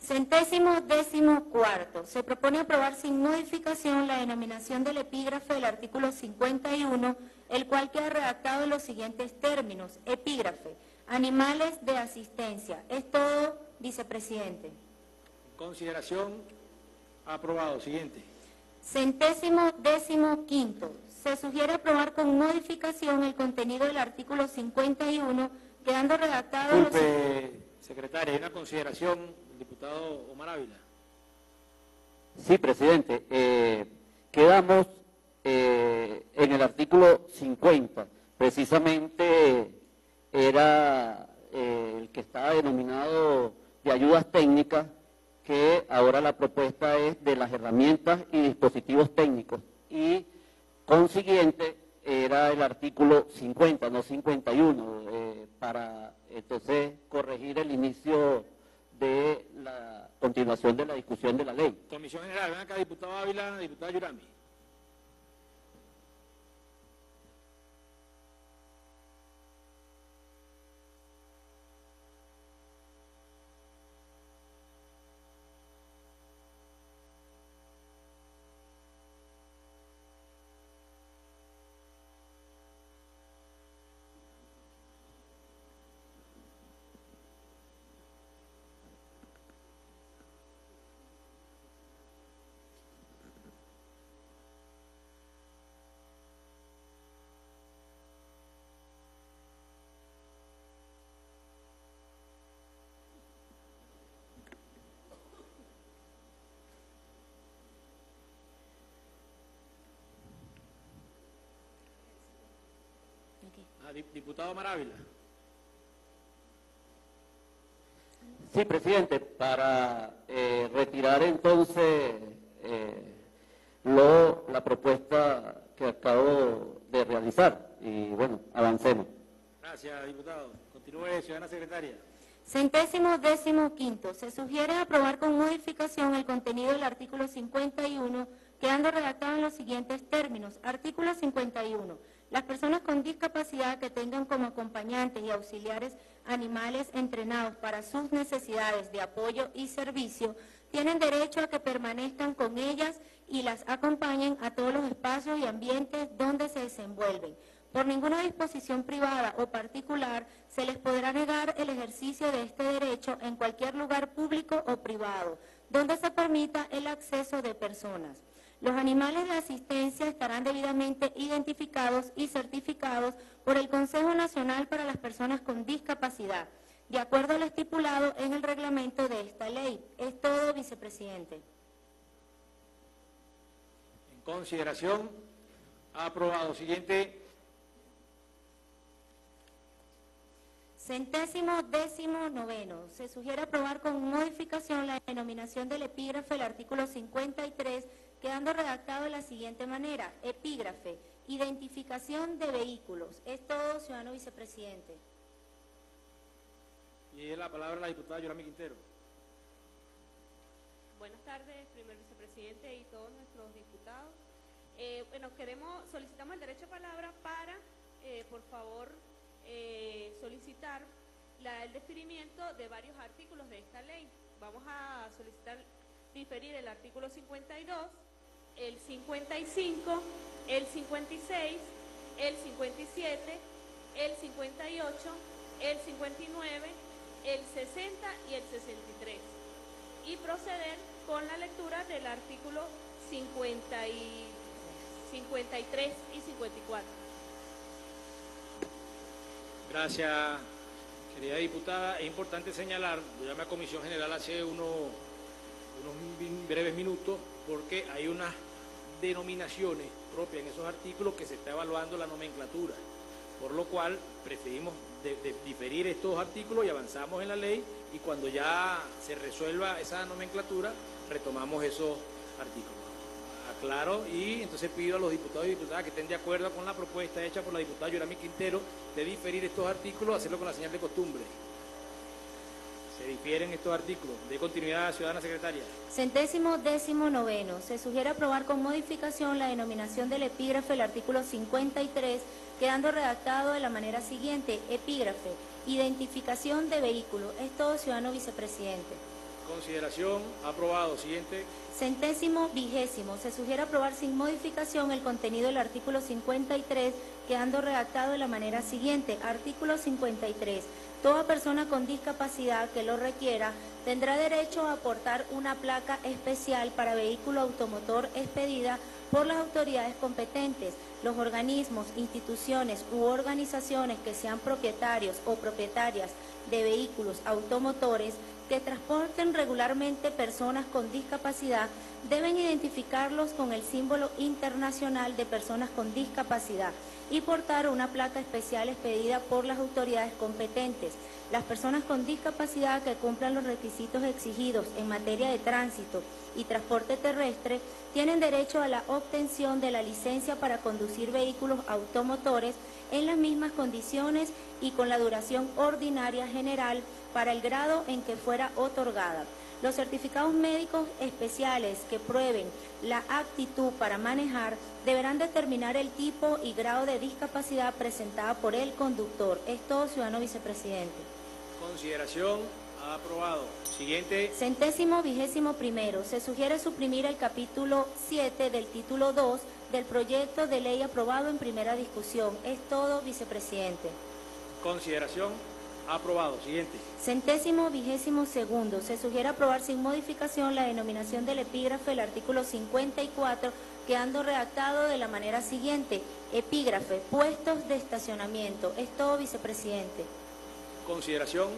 Centésimo décimo cuarto. Se propone aprobar sin modificación la denominación del epígrafe del artículo 51 el cual queda redactado en los siguientes términos. Epígrafe, animales de asistencia. Es todo, vicepresidente. Consideración, aprobado. Siguiente. Centésimo décimo quinto. Se sugiere aprobar con modificación el contenido del artículo 51, quedando redactado... Disculpe, secretaria, hay una consideración, diputado Omar Ávila. Sí, presidente. Eh, quedamos eh, en el artículo 50, precisamente era eh, el que estaba denominado de ayudas técnicas, que ahora la propuesta es de las herramientas y dispositivos técnicos. Y consiguiente era el artículo 50, no 51, eh, para entonces corregir el inicio de la continuación de la discusión de la ley. Comisión General, ven acá, diputado Ávila, diputada Yurami. Ah, diputado Marávila. Sí, presidente, para eh, retirar entonces eh, lo, la propuesta que acabo de realizar y bueno, avancemos. Gracias, diputado. Continúe, ciudadana secretaria. Centésimo décimo quinto. Se sugiere aprobar con modificación el contenido del artículo 51, quedando redactado en los siguientes términos. Artículo 51. Las personas con discapacidad que tengan como acompañantes y auxiliares animales entrenados para sus necesidades de apoyo y servicio tienen derecho a que permanezcan con ellas y las acompañen a todos los espacios y ambientes donde se desenvuelven. Por ninguna disposición privada o particular se les podrá negar el ejercicio de este derecho en cualquier lugar público o privado, donde se permita el acceso de personas. Los animales de asistencia estarán debidamente identificados y certificados por el Consejo Nacional para las Personas con Discapacidad, de acuerdo al estipulado en el reglamento de esta ley. Es todo, vicepresidente. En consideración, aprobado. Siguiente. Centésimo décimo noveno. Se sugiere aprobar con modificación la denominación del epígrafe del artículo 53 quedando redactado de la siguiente manera. Epígrafe, identificación de vehículos. Es todo, ciudadano vicepresidente. Y es la palabra la diputada Yorami Quintero. Buenas tardes, primer vicepresidente y todos nuestros diputados. Eh, bueno, queremos, solicitamos el derecho a palabra para, eh, por favor, eh, solicitar el definimiento de varios artículos de esta ley. Vamos a solicitar diferir el artículo 52, el 55, el 56, el 57, el 58, el 59, el 60 y el 63. Y proceder con la lectura del artículo 50 y 53 y 54. Gracias, querida diputada. Es importante señalar, yo llamé a Comisión General hace unos breves minutos, porque hay unas denominaciones propias en esos artículos que se está evaluando la nomenclatura, por lo cual preferimos diferir estos artículos y avanzamos en la ley y cuando ya se resuelva esa nomenclatura retomamos esos artículos. Aclaro y entonces pido a los diputados y diputadas que estén de acuerdo con la propuesta hecha por la diputada Yorami Quintero de diferir estos artículos, hacerlo con la señal de costumbre. Se difieren estos artículos. De continuidad, ciudadana secretaria. Centésimo décimo noveno. Se sugiere aprobar con modificación la denominación del epígrafe del artículo 53, quedando redactado de la manera siguiente. Epígrafe. Identificación de vehículo. Es todo, ciudadano vicepresidente. Consideración. Aprobado. Siguiente. Centésimo vigésimo. Se sugiere aprobar sin modificación el contenido del artículo 53, quedando redactado de la manera siguiente. Artículo 53. Toda persona con discapacidad que lo requiera tendrá derecho a aportar una placa especial para vehículo automotor expedida por las autoridades competentes, los organismos, instituciones u organizaciones que sean propietarios o propietarias de vehículos automotores que transporten regularmente personas con discapacidad deben identificarlos con el símbolo internacional de personas con discapacidad y portar una placa especial expedida por las autoridades competentes. Las personas con discapacidad que cumplan los requisitos exigidos en materia de tránsito y transporte terrestre tienen derecho a la obtención de la licencia para conducir vehículos automotores en las mismas condiciones y con la duración ordinaria general para el grado en que fuera otorgada. Los certificados médicos especiales que prueben la aptitud para manejar deberán determinar el tipo y grado de discapacidad presentada por el conductor. Es todo, ciudadano vicepresidente. Consideración. Aprobado. Siguiente. Centésimo vigésimo primero. Se sugiere suprimir el capítulo 7 del título 2 del proyecto de ley aprobado en primera discusión. Es todo, vicepresidente. Consideración. Aprobado. Siguiente. Centésimo vigésimo segundo. Se sugiere aprobar sin modificación la denominación del epígrafe del artículo 54, quedando redactado de la manera siguiente. Epígrafe, puestos de estacionamiento. Es todo, vicepresidente. Consideración.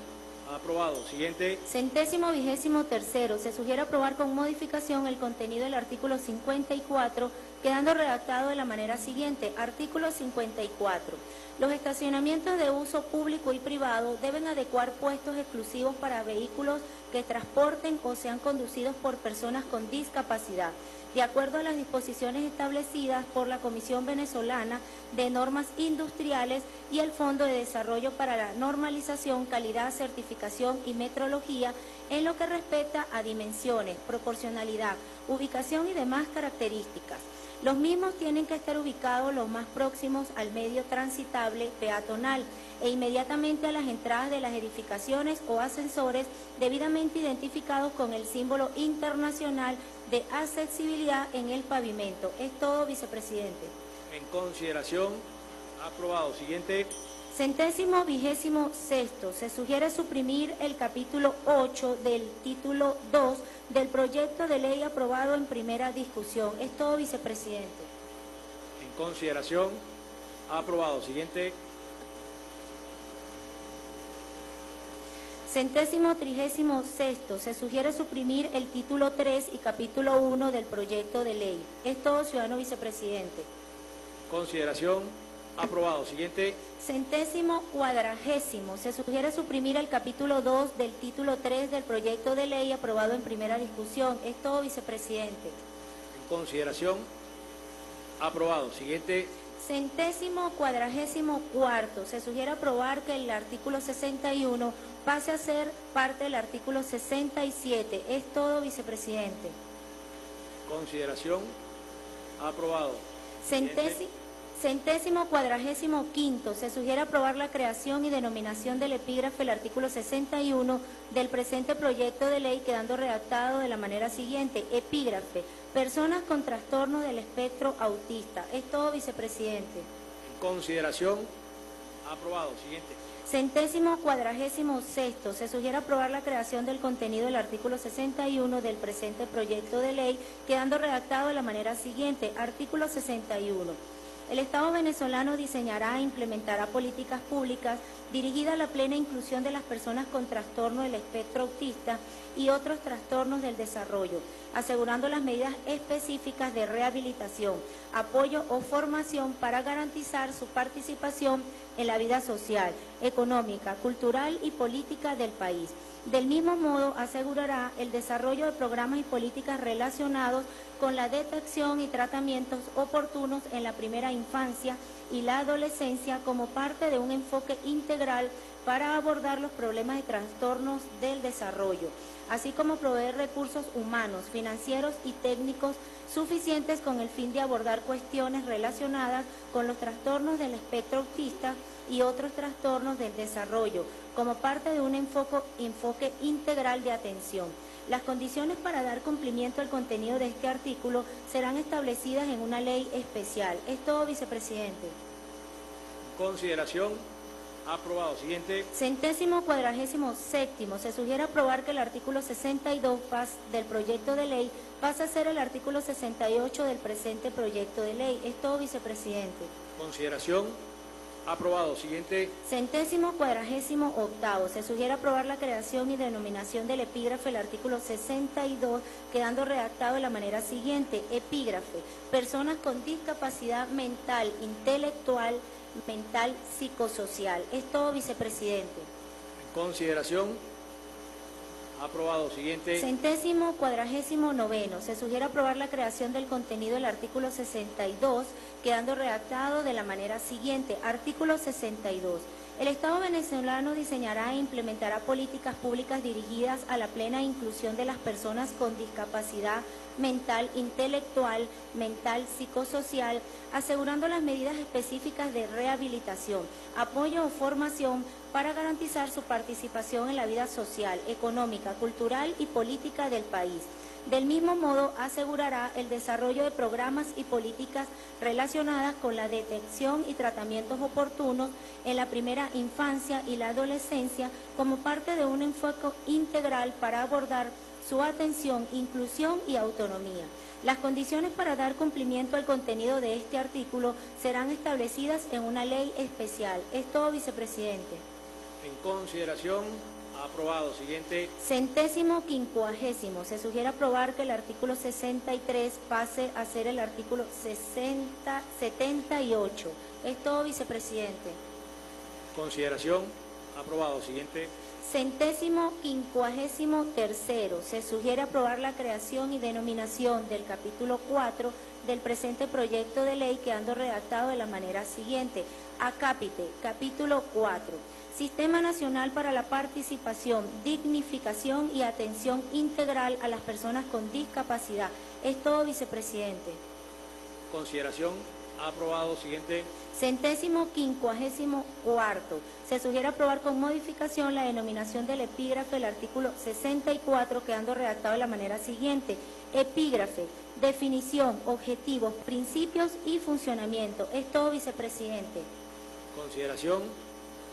Aprobado. Siguiente. Centésimo vigésimo tercero. Se sugiere aprobar con modificación el contenido del artículo 54, quedando redactado de la manera siguiente. Artículo 54. Los estacionamientos de uso público y privado deben adecuar puestos exclusivos para vehículos que transporten o sean conducidos por personas con discapacidad, de acuerdo a las disposiciones establecidas por la Comisión Venezolana de Normas Industriales y el Fondo de Desarrollo para la Normalización, Calidad, Certificación y Metrología en lo que respecta a dimensiones, proporcionalidad, ubicación y demás características. Los mismos tienen que estar ubicados los más próximos al medio transitable peatonal e inmediatamente a las entradas de las edificaciones o ascensores debidamente identificados con el símbolo internacional de accesibilidad en el pavimento. Es todo, vicepresidente. En consideración. Aprobado. Siguiente. Centésimo vigésimo sexto. Se sugiere suprimir el capítulo 8 del título 2 del proyecto de ley aprobado en primera discusión. Es todo, vicepresidente. En consideración. Aprobado. Siguiente. Centésimo trigésimo sexto. Se sugiere suprimir el título 3 y capítulo 1 del proyecto de ley. Es todo, ciudadano vicepresidente. Consideración. Aprobado. Siguiente. Centésimo cuadragésimo. Se sugiere suprimir el capítulo 2 del título 3 del proyecto de ley aprobado en primera discusión. Es todo, vicepresidente. En consideración. Aprobado. Siguiente. Centésimo cuadragésimo cuarto. Se sugiere aprobar que el artículo 61 pase a ser parte del artículo 67. Es todo, vicepresidente. Consideración. Aprobado. Centésimo, centésimo cuadragésimo quinto. Se sugiere aprobar la creación y denominación del epígrafe del artículo 61 del presente proyecto de ley quedando redactado de la manera siguiente. Epígrafe. Personas con trastorno del espectro autista. Es todo, vicepresidente. En consideración. Aprobado. Siguiente. Centésimo cuadragésimo sexto. Se sugiere aprobar la creación del contenido del artículo 61 del presente proyecto de ley, quedando redactado de la manera siguiente. Artículo 61. El Estado venezolano diseñará e implementará políticas públicas dirigidas a la plena inclusión de las personas con trastorno del espectro autista y otros trastornos del desarrollo, asegurando las medidas específicas de rehabilitación, apoyo o formación para garantizar su participación en la vida social, económica, cultural y política del país. Del mismo modo, asegurará el desarrollo de programas y políticas relacionados con la detección y tratamientos oportunos en la primera infancia y la adolescencia como parte de un enfoque integral para abordar los problemas y trastornos del desarrollo, así como proveer recursos humanos, financieros y técnicos suficientes con el fin de abordar cuestiones relacionadas con los trastornos del espectro autista y otros trastornos del desarrollo, como parte de un enfoque, enfoque integral de atención. Las condiciones para dar cumplimiento al contenido de este artículo serán establecidas en una ley especial. Es todo, vicepresidente. Consideración. Aprobado. Siguiente. Centésimo cuadragésimo séptimo. Se sugiere aprobar que el artículo 62 pas- del proyecto de ley pase a ser el artículo 68 del presente proyecto de ley. Es todo, vicepresidente. Consideración. Aprobado. Siguiente. Centésimo cuadragésimo octavo. Se sugiere aprobar la creación y denominación del epígrafe del artículo 62, quedando redactado de la manera siguiente. Epígrafe. Personas con discapacidad mental, intelectual, mental, psicosocial. Es todo, vicepresidente. Consideración. Aprobado. Siguiente. Centésimo cuadragésimo noveno. Se sugiere aprobar la creación del contenido del artículo 62, quedando redactado de la manera siguiente. Artículo 62. El Estado venezolano diseñará e implementará políticas públicas dirigidas a la plena inclusión de las personas con discapacidad mental, intelectual, mental, psicosocial, asegurando las medidas específicas de rehabilitación, apoyo o formación para garantizar su participación en la vida social, económica, cultural y política del país. Del mismo modo, asegurará el desarrollo de programas y políticas relacionadas con la detección y tratamientos oportunos en la primera infancia y la adolescencia como parte de un enfoque integral para abordar su atención, inclusión y autonomía. Las condiciones para dar cumplimiento al contenido de este artículo serán establecidas en una ley especial. Es todo, vicepresidente. En consideración, aprobado. Siguiente. Centésimo quincuagésimo. Se sugiere aprobar que el artículo 63 pase a ser el artículo 60, 78. Es todo, vicepresidente. Consideración, aprobado. Siguiente. Centésimo quincuagésimo tercero. Se sugiere aprobar la creación y denominación del capítulo 4 del presente proyecto de ley quedando redactado de la manera siguiente. Acápite, capítulo 4. Sistema Nacional para la Participación, Dignificación y Atención Integral a las Personas con Discapacidad. Es todo, vicepresidente. Consideración, aprobado. Siguiente. Centésimo quincuagésimo cuarto. Se sugiere aprobar con modificación la denominación del epígrafe del artículo 64, quedando redactado de la manera siguiente. Epígrafe, definición, objetivos, principios y funcionamiento. Es todo, vicepresidente. Consideración,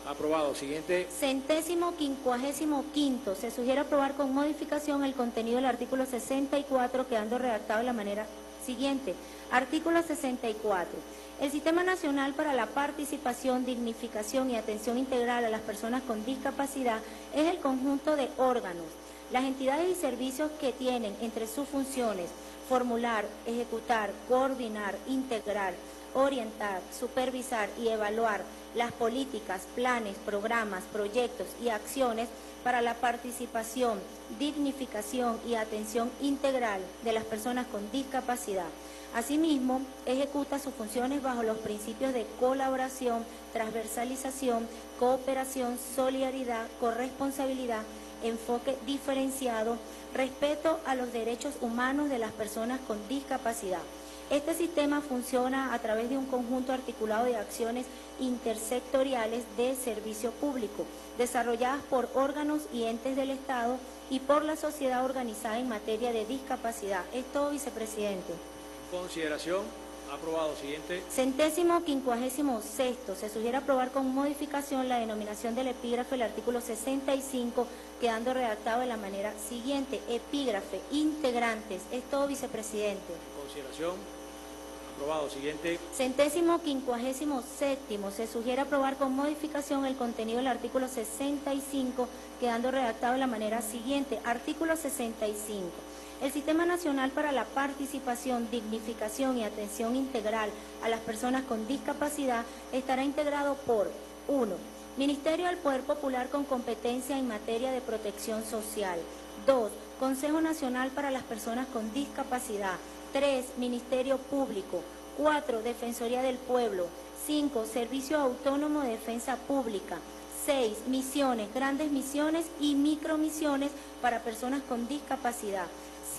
aprobado. Siguiente. Centésimo quincuagésimo quinto. Se sugiere aprobar con modificación el contenido del artículo 64, quedando redactado de la manera siguiente. Artículo 64. El Sistema Nacional para la Participación, Dignificación y Atención Integral a las Personas con Discapacidad es el conjunto de órganos, las entidades y servicios que tienen entre sus funciones formular, ejecutar, coordinar, integrar, orientar, supervisar y evaluar las políticas, planes, programas, proyectos y acciones para la participación, dignificación y atención integral de las personas con discapacidad. Asimismo, ejecuta sus funciones bajo los principios de colaboración, transversalización, cooperación, solidaridad, corresponsabilidad, enfoque diferenciado, respeto a los derechos humanos de las personas con discapacidad. Este sistema funciona a través de un conjunto articulado de acciones intersectoriales de servicio público, desarrolladas por órganos y entes del Estado y por la sociedad organizada en materia de discapacidad. Es todo, vicepresidente. Consideración, aprobado. Siguiente. Centésimo quincuagésimo sexto. Se sugiere aprobar con modificación la denominación del epígrafe del artículo 65, quedando redactado de la manera siguiente. Epígrafe, integrantes. Es todo, vicepresidente. Consideración, aprobado. Siguiente. Centésimo quincuagésimo séptimo. Se sugiere aprobar con modificación el contenido del artículo 65, quedando redactado de la manera siguiente. Artículo 65. El Sistema Nacional para la Participación, Dignificación y Atención Integral a las Personas con Discapacidad estará integrado por 1. Ministerio del Poder Popular con competencia en materia de protección social. 2. Consejo Nacional para las Personas con Discapacidad. 3. Ministerio Público. 4. Defensoría del Pueblo. 5. Servicio Autónomo de Defensa Pública. 6. Misiones, grandes misiones y micromisiones para personas con discapacidad.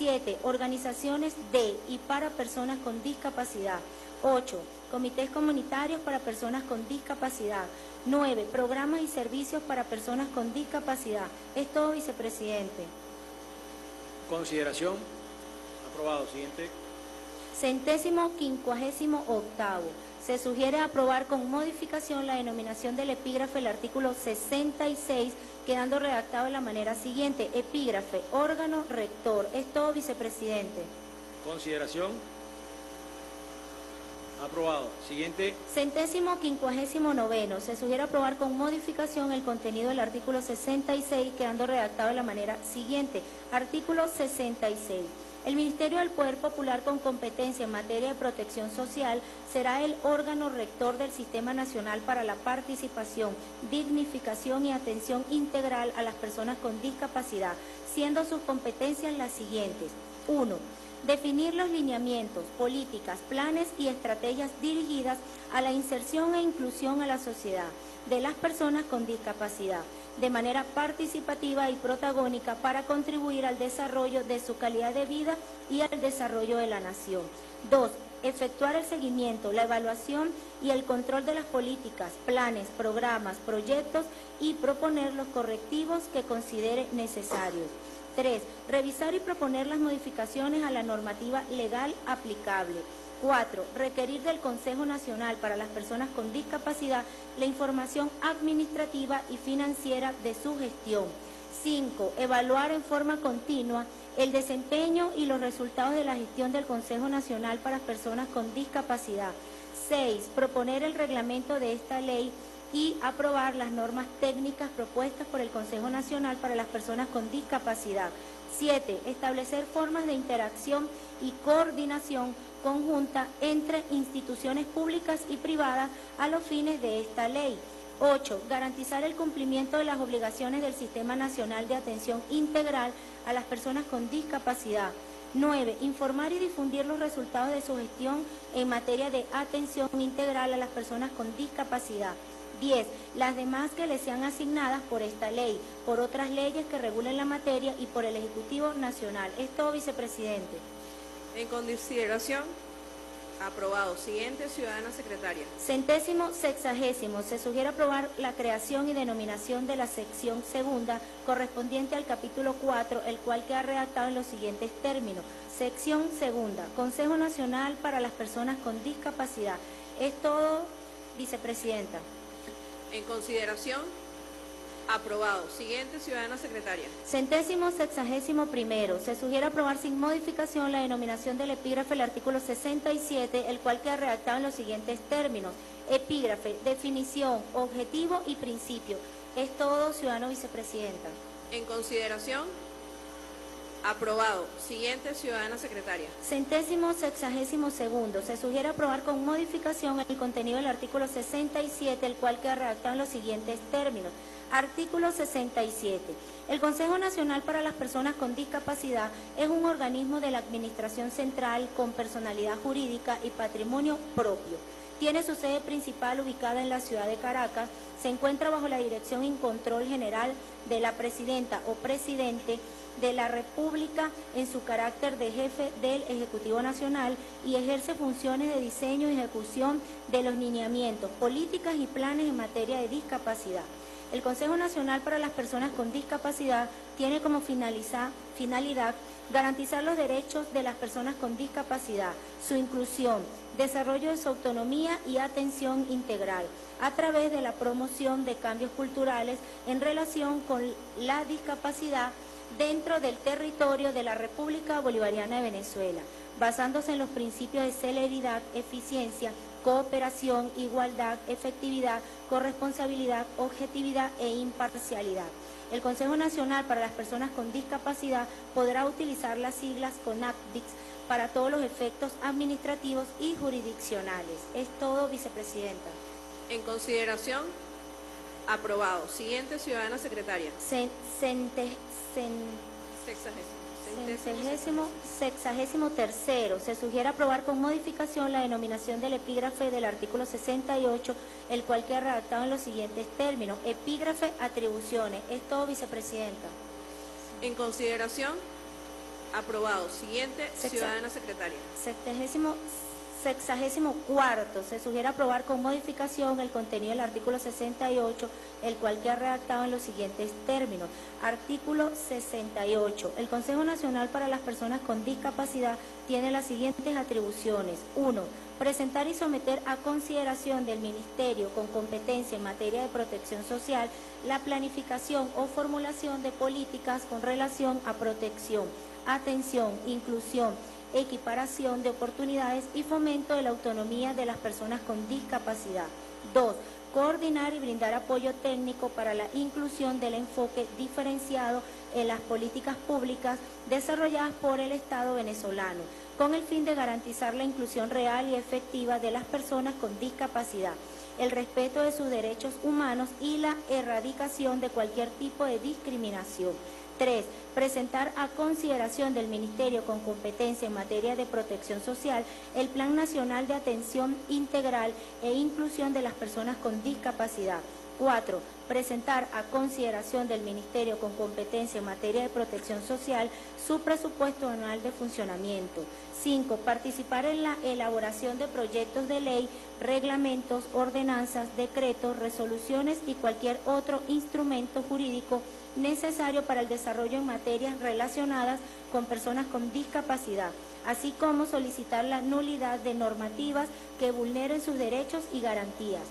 7. Organizaciones de y para personas con discapacidad. 8. Comités comunitarios para personas con discapacidad. 9. Programas y servicios para personas con discapacidad. Es todo, vicepresidente. Consideración, aprobado. Siguiente. Centésimo quincuagésimo octavo. Se sugiere aprobar con modificación la denominación del epígrafe del artículo 66 quedando redactado de la manera siguiente. Epígrafe, órgano rector. Es todo, vicepresidente. Consideración. Aprobado. Siguiente. Centésimo quincuagésimo noveno. Se sugiere aprobar con modificación el contenido del artículo 66, quedando redactado de la manera siguiente. Artículo 66. El Ministerio del Poder Popular con competencia en materia de protección social será el órgano rector del Sistema Nacional para la Participación, Dignificación y Atención Integral a las Personas con Discapacidad, siendo sus competencias las siguientes. 1. Definir los lineamientos, políticas, planes y estrategias dirigidas a la inserción e inclusión a la sociedad. de las personas con discapacidad de manera participativa y protagónica para contribuir al desarrollo de su calidad de vida y al desarrollo de la nación. Dos, efectuar el seguimiento, la evaluación y el control de las políticas, planes, programas, proyectos y proponer los correctivos que considere necesarios. Tres, revisar y proponer las modificaciones a la normativa legal aplicable. Cuatro, requerir del Consejo Nacional para las Personas con Discapacidad la información administrativa y financiera de su gestión. Cinco, evaluar en forma continua el desempeño y los resultados de la gestión del Consejo Nacional para las Personas con Discapacidad. Seis, proponer el reglamento de esta ley y aprobar las normas técnicas propuestas por el Consejo Nacional para las Personas con Discapacidad. Siete, establecer formas de interacción y coordinación conjunta entre instituciones públicas y privadas a los fines de esta ley. 8. Garantizar el cumplimiento de las obligaciones del Sistema Nacional de Atención Integral a las personas con discapacidad. 9. Informar y difundir los resultados de su gestión en materia de atención integral a las personas con discapacidad. 10. Las demás que les sean asignadas por esta ley, por otras leyes que regulen la materia y por el Ejecutivo Nacional. Esto, vicepresidente. En consideración, aprobado. Siguiente, ciudadana secretaria. Centésimo sexagésimo. Se sugiere aprobar la creación y denominación de la sección segunda correspondiente al capítulo 4, el cual queda redactado en los siguientes términos. Sección segunda. Consejo Nacional para las Personas con Discapacidad. Es todo, vicepresidenta. En consideración, Aprobado. Siguiente, ciudadana secretaria. Centésimo sexagésimo primero. Se sugiere aprobar sin modificación la denominación del epígrafe del artículo 67, el cual queda redactado en los siguientes términos. Epígrafe, definición, objetivo y principio. Es todo, ciudadano vicepresidenta. En consideración, Aprobado. Siguiente, ciudadana secretaria. Centésimo sexagésimo segundo. Se sugiere aprobar con modificación el contenido del artículo 67, el cual queda redactado en los siguientes términos. Artículo 67. El Consejo Nacional para las Personas con Discapacidad es un organismo de la Administración Central con personalidad jurídica y patrimonio propio. Tiene su sede principal ubicada en la ciudad de Caracas. Se encuentra bajo la dirección y control general de la presidenta o presidente de la República en su carácter de jefe del Ejecutivo Nacional y ejerce funciones de diseño y ejecución de los lineamientos, políticas y planes en materia de discapacidad. El Consejo Nacional para las Personas con Discapacidad tiene como finalidad garantizar los derechos de las personas con discapacidad, su inclusión, desarrollo de su autonomía y atención integral, a través de la promoción de cambios culturales en relación con la discapacidad dentro del territorio de la República Bolivariana de Venezuela, basándose en los principios de celeridad, eficiencia, cooperación, igualdad, efectividad, corresponsabilidad, objetividad e imparcialidad. El Consejo Nacional para las Personas con Discapacidad podrá utilizar las siglas CONACDIX para todos los efectos administrativos y jurisdiccionales. Es todo, vicepresidenta. En consideración, aprobado. Siguiente, ciudadana secretaria. Sexagésimo, sexagésimo tercero. Se sugiere aprobar con modificación la denominación del epígrafe del artículo 68, el cual queda redactado en los siguientes términos. Epígrafe, atribuciones. Es todo, vicepresidenta. En consideración, aprobado. Siguiente, ciudadana secretaria. Sexagésimo Sexagésimo cuarto, se sugiere aprobar con modificación el contenido del artículo 68, el cual queda redactado en los siguientes términos. Artículo 68. El Consejo Nacional para las Personas con Discapacidad tiene las siguientes atribuciones. 1. Presentar y someter a consideración del Ministerio con competencia en materia de protección social la planificación o formulación de políticas con relación a protección, atención, inclusión, equiparación de oportunidades y fomento de la autonomía de las personas con discapacidad. 2. Coordinar y brindar apoyo técnico para la inclusión del enfoque diferenciado en las políticas públicas desarrolladas por el Estado venezolano, con el fin de garantizar la inclusión real y efectiva de las personas con discapacidad, el respeto de sus derechos humanos y la erradicación de cualquier tipo de discriminación. 3. Presentar a consideración del Ministerio con competencia en materia de protección social el Plan Nacional de Atención Integral e Inclusión de las Personas con Discapacidad. 4. Presentar a consideración del Ministerio con competencia en materia de protección social su presupuesto anual de funcionamiento. 5. Participar en la elaboración de proyectos de ley, reglamentos, ordenanzas, decretos, resoluciones y cualquier otro instrumento jurídico necesario para el desarrollo en materias relacionadas con personas con discapacidad, así como solicitar la nulidad de normativas que vulneren sus derechos y garantías.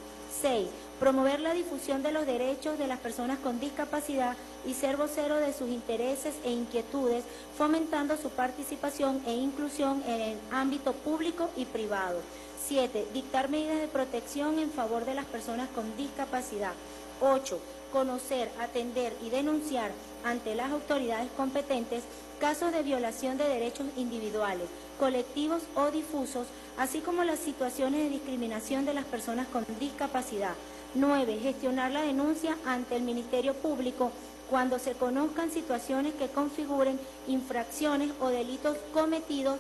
6. Promover la difusión de los derechos de las personas con discapacidad y ser vocero de sus intereses e inquietudes, fomentando su participación e inclusión en el ámbito público y privado. 7. Dictar medidas de protección en favor de las personas con discapacidad. 8. Conocer, atender y denunciar ante las autoridades competentes casos de violación de derechos individuales, colectivos o difusos, así como las situaciones de discriminación de las personas con discapacidad. 9. Gestionar la denuncia ante el Ministerio Público cuando se conozcan situaciones que configuren infracciones o delitos cometidos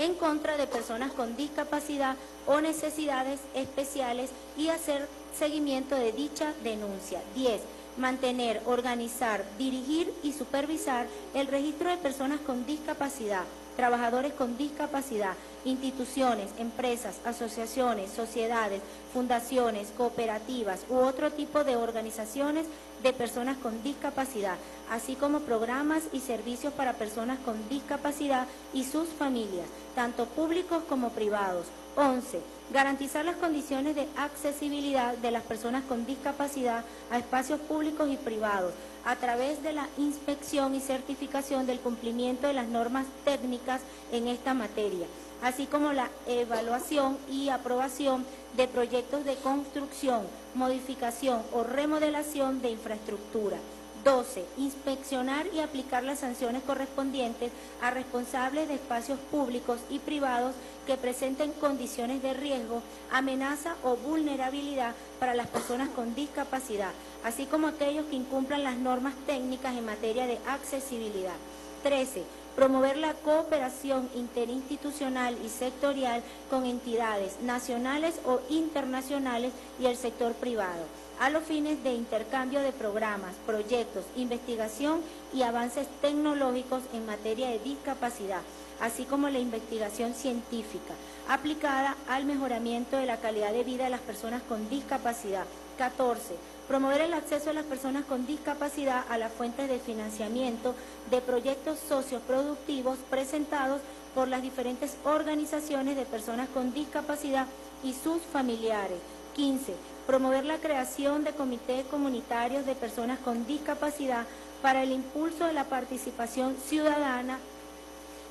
en contra de personas con discapacidad o necesidades especiales y hacer seguimiento de dicha denuncia. 10 mantener, organizar, dirigir y supervisar el registro de personas con discapacidad, trabajadores con discapacidad, instituciones, empresas, asociaciones, sociedades, fundaciones, cooperativas u otro tipo de organizaciones de personas con discapacidad, así como programas y servicios para personas con discapacidad y sus familias, tanto públicos como privados. 11. Garantizar las condiciones de accesibilidad de las personas con discapacidad a espacios públicos y privados a través de la inspección y certificación del cumplimiento de las normas técnicas en esta materia, así como la evaluación y aprobación de proyectos de construcción, modificación o remodelación de infraestructura. 12. Inspeccionar y aplicar las sanciones correspondientes a responsables de espacios públicos y privados que presenten condiciones de riesgo, amenaza o vulnerabilidad para las personas con discapacidad, así como aquellos que incumplan las normas técnicas en materia de accesibilidad. 13. Promover la cooperación interinstitucional y sectorial con entidades nacionales o internacionales y el sector privado a los fines de intercambio de programas, proyectos, investigación y avances tecnológicos en materia de discapacidad, así como la investigación científica aplicada al mejoramiento de la calidad de vida de las personas con discapacidad. 14. Promover el acceso de las personas con discapacidad a las fuentes de financiamiento de proyectos socioproductivos presentados por las diferentes organizaciones de personas con discapacidad y sus familiares. 15 promover la creación de comités comunitarios de personas con discapacidad para el impulso de la participación ciudadana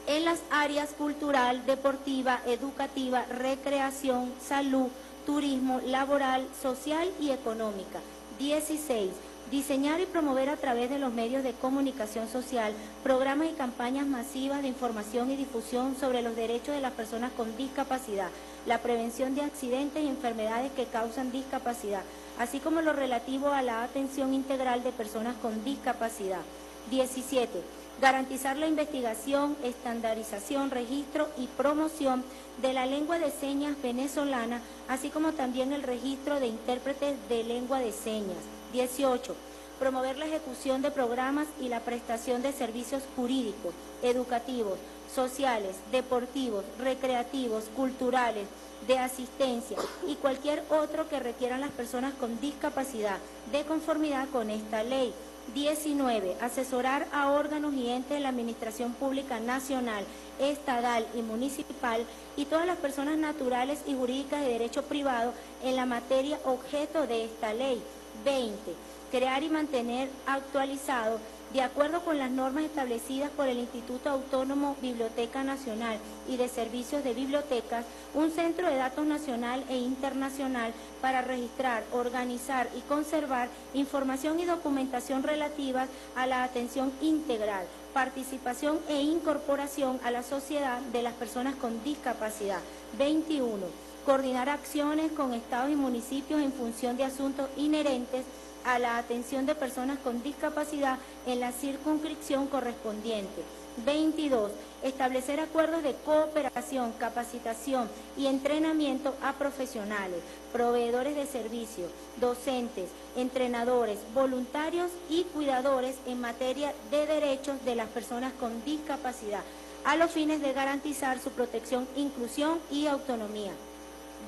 en las áreas cultural, deportiva, educativa, recreación, salud, turismo, laboral, social y económica. 16. Diseñar y promover a través de los medios de comunicación social programas y campañas masivas de información y difusión sobre los derechos de las personas con discapacidad, la prevención de accidentes y enfermedades que causan discapacidad, así como lo relativo a la atención integral de personas con discapacidad. 17. Garantizar la investigación, estandarización, registro y promoción de la lengua de señas venezolana, así como también el registro de intérpretes de lengua de señas. 18 promover la ejecución de programas y la prestación de servicios jurídicos, educativos, sociales, deportivos, recreativos, culturales, de asistencia y cualquier otro que requieran las personas con discapacidad de conformidad con esta ley. 19. Asesorar a órganos y entes de la Administración Pública Nacional, Estatal y Municipal y todas las personas naturales y jurídicas de derecho privado en la materia objeto de esta ley. 20. Crear y mantener actualizado de acuerdo con las normas establecidas por el Instituto Autónomo Biblioteca Nacional y de Servicios de Bibliotecas, un centro de datos nacional e internacional para registrar, organizar y conservar información y documentación relativas a la atención integral, participación e incorporación a la sociedad de las personas con discapacidad. 21. Coordinar acciones con estados y municipios en función de asuntos inherentes a la atención de personas con discapacidad en la circunscripción correspondiente. 22. Establecer acuerdos de cooperación, capacitación y entrenamiento a profesionales, proveedores de servicios, docentes, entrenadores, voluntarios y cuidadores en materia de derechos de las personas con discapacidad, a los fines de garantizar su protección, inclusión y autonomía.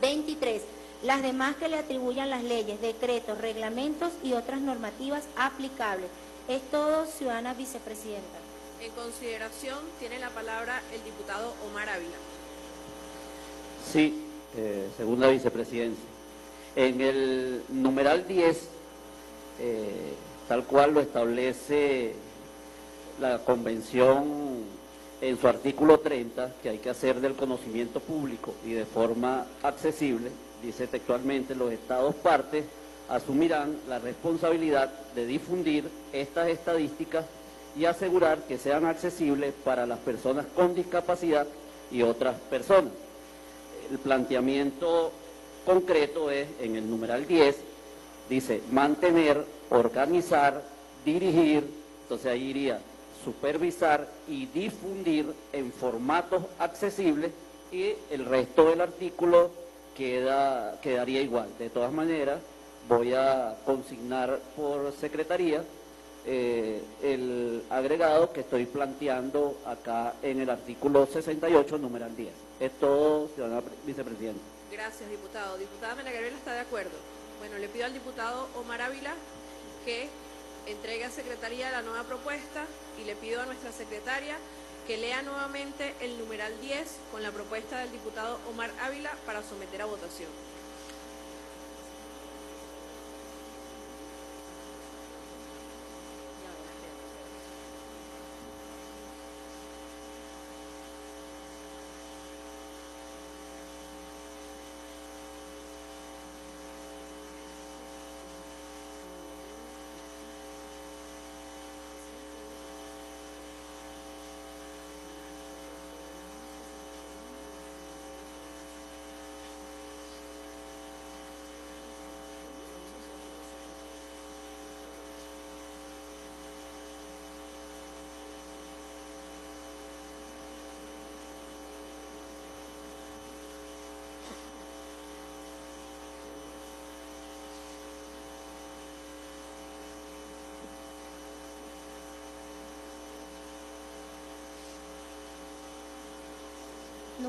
23. Las demás que le atribuyan las leyes, decretos, reglamentos y otras normativas aplicables. Es todo, ciudadana vicepresidenta. En consideración tiene la palabra el diputado Omar Ávila. Sí, eh, segunda vicepresidencia. En el numeral 10, eh, tal cual lo establece la convención en su artículo 30, que hay que hacer del conocimiento público y de forma accesible, dice textualmente, los estados partes asumirán la responsabilidad de difundir estas estadísticas y asegurar que sean accesibles para las personas con discapacidad y otras personas. El planteamiento concreto es en el numeral 10, dice mantener, organizar, dirigir, entonces ahí iría supervisar y difundir en formatos accesibles y el resto del artículo queda, quedaría igual. De todas maneras, voy a consignar por secretaría eh, el agregado que estoy planteando acá en el artículo 68, numeral 10. Es todo, ciudadana vicepresidente. Gracias, diputado. Diputada Mela está de acuerdo. Bueno, le pido al diputado Omar Ávila que entregue a Secretaría la nueva propuesta y le pido a nuestra secretaria que lea nuevamente el numeral 10 con la propuesta del diputado Omar Ávila para someter a votación.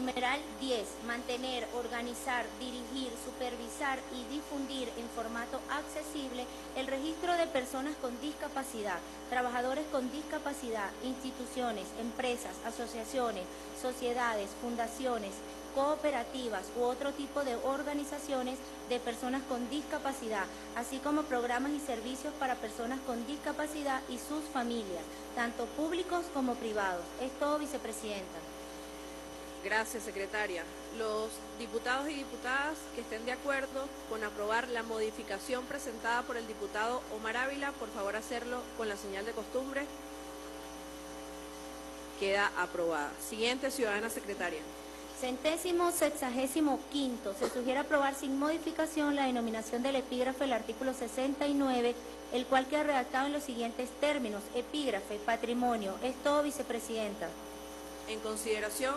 Numeral 10. Mantener, organizar, dirigir, supervisar y difundir en formato accesible el registro de personas con discapacidad, trabajadores con discapacidad, instituciones, empresas, asociaciones, sociedades, fundaciones, cooperativas u otro tipo de organizaciones de personas con discapacidad, así como programas y servicios para personas con discapacidad y sus familias, tanto públicos como privados. Es todo, vicepresidenta. Gracias, secretaria. Los diputados y diputadas que estén de acuerdo con aprobar la modificación presentada por el diputado Omar Ávila, por favor hacerlo con la señal de costumbre. Queda aprobada. Siguiente, ciudadana secretaria. Centésimo sexagésimo quinto. Se sugiere aprobar sin modificación la denominación del epígrafe del artículo 69, el cual queda redactado en los siguientes términos. Epígrafe, patrimonio. Es todo, vicepresidenta. En consideración,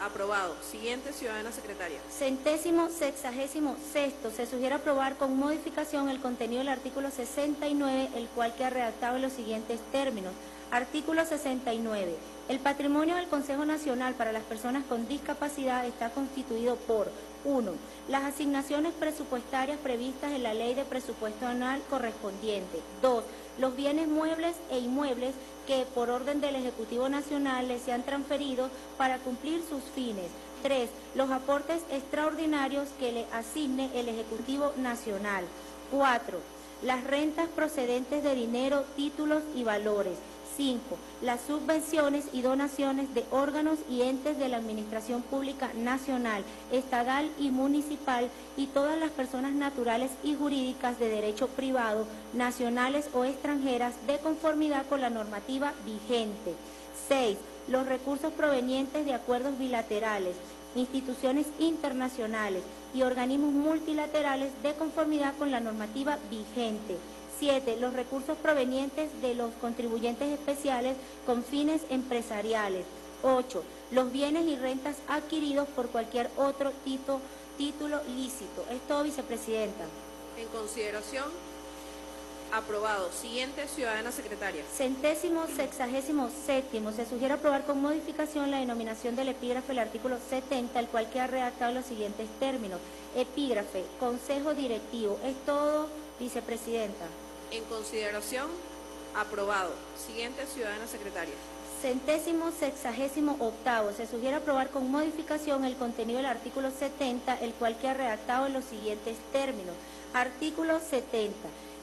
Aprobado. Siguiente, ciudadana secretaria. Centésimo sexagésimo sexto. Se sugiere aprobar con modificación el contenido del artículo 69, el cual queda redactado en los siguientes términos. Artículo 69. El patrimonio del Consejo Nacional para las Personas con Discapacidad está constituido por 1. Las asignaciones presupuestarias previstas en la Ley de Presupuesto Anual correspondiente. 2. Los bienes muebles e inmuebles que por orden del Ejecutivo Nacional les sean transferidos para cumplir sus fines. Tres, Los aportes extraordinarios que le asigne el Ejecutivo Nacional. Cuatro, Las rentas procedentes de dinero, títulos y valores. 5. Las subvenciones y donaciones de órganos y entes de la Administración Pública Nacional, Estatal y Municipal y todas las personas naturales y jurídicas de derecho privado, nacionales o extranjeras, de conformidad con la normativa vigente. 6. Los recursos provenientes de acuerdos bilaterales, instituciones internacionales y organismos multilaterales de conformidad con la normativa vigente. 7. Los recursos provenientes de los contribuyentes especiales con fines empresariales. 8. Los bienes y rentas adquiridos por cualquier otro tito- título lícito. Es todo, vicepresidenta. En consideración, aprobado. Siguiente, ciudadana secretaria. Centésimo sexagésimo séptimo. Se sugiere aprobar con modificación la denominación del epígrafe del artículo 70, el cual queda redactado en los siguientes términos. Epígrafe, Consejo Directivo. Es todo, vicepresidenta. En consideración, aprobado. Siguiente, ciudadana secretaria. Centésimo sexagésimo octavo. Se sugiere aprobar con modificación el contenido del artículo 70, el cual queda redactado en los siguientes términos. Artículo 70.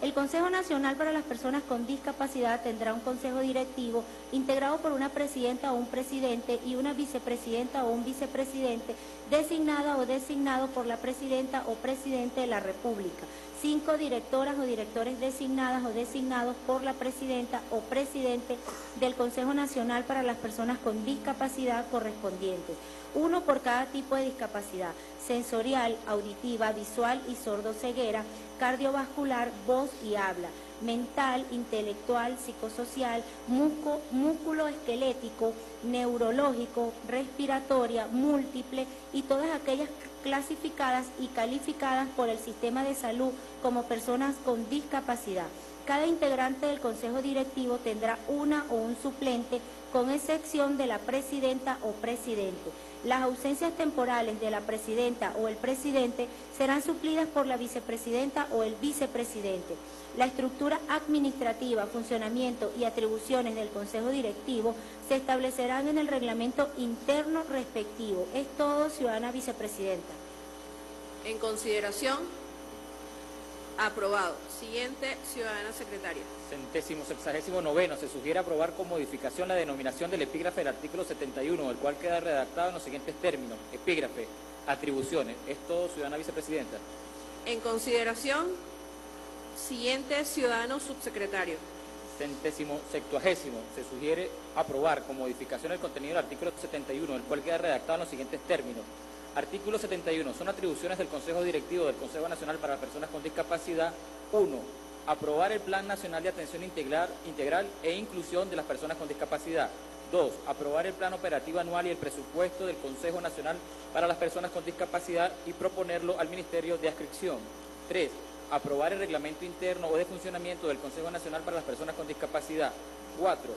El Consejo Nacional para las Personas con Discapacidad tendrá un consejo directivo integrado por una presidenta o un presidente y una vicepresidenta o un vicepresidente designada o designado por la presidenta o presidente de la República. Cinco directoras o directores designadas o designados por la presidenta o presidente del Consejo Nacional para las Personas con Discapacidad correspondientes. Uno por cada tipo de discapacidad, sensorial, auditiva, visual y sordoceguera, cardiovascular, voz y habla, mental, intelectual, psicosocial, músculo esquelético, neurológico, respiratoria, múltiple y todas aquellas clasificadas y calificadas por el sistema de salud como personas con discapacidad. Cada integrante del Consejo Directivo tendrá una o un suplente, con excepción de la presidenta o presidente. Las ausencias temporales de la presidenta o el presidente serán suplidas por la vicepresidenta o el vicepresidente. La estructura administrativa, funcionamiento y atribuciones del Consejo Directivo se establecerán en el reglamento interno respectivo. Es todo, ciudadana vicepresidenta. En consideración, aprobado. Siguiente, ciudadana secretaria. Centésimo sexagésimo noveno. Se sugiere aprobar con modificación la denominación del epígrafe del artículo 71, el cual queda redactado en los siguientes términos. Epígrafe, atribuciones. Es todo, ciudadana vicepresidenta. En consideración, siguiente, ciudadano subsecretario. Centésimo sextuagésimo. Se sugiere aprobar con modificación el contenido del artículo 71, el cual queda redactado en los siguientes términos. Artículo 71. Son atribuciones del Consejo Directivo del Consejo Nacional para las Personas con Discapacidad. 1. Aprobar el Plan Nacional de Atención Integral, e Inclusión de las Personas con Discapacidad. 2. Aprobar el Plan Operativo Anual y el Presupuesto del Consejo Nacional para las Personas con Discapacidad y proponerlo al Ministerio de Adscripción. 3. Aprobar el Reglamento Interno o de Funcionamiento del Consejo Nacional para las Personas con Discapacidad. 4.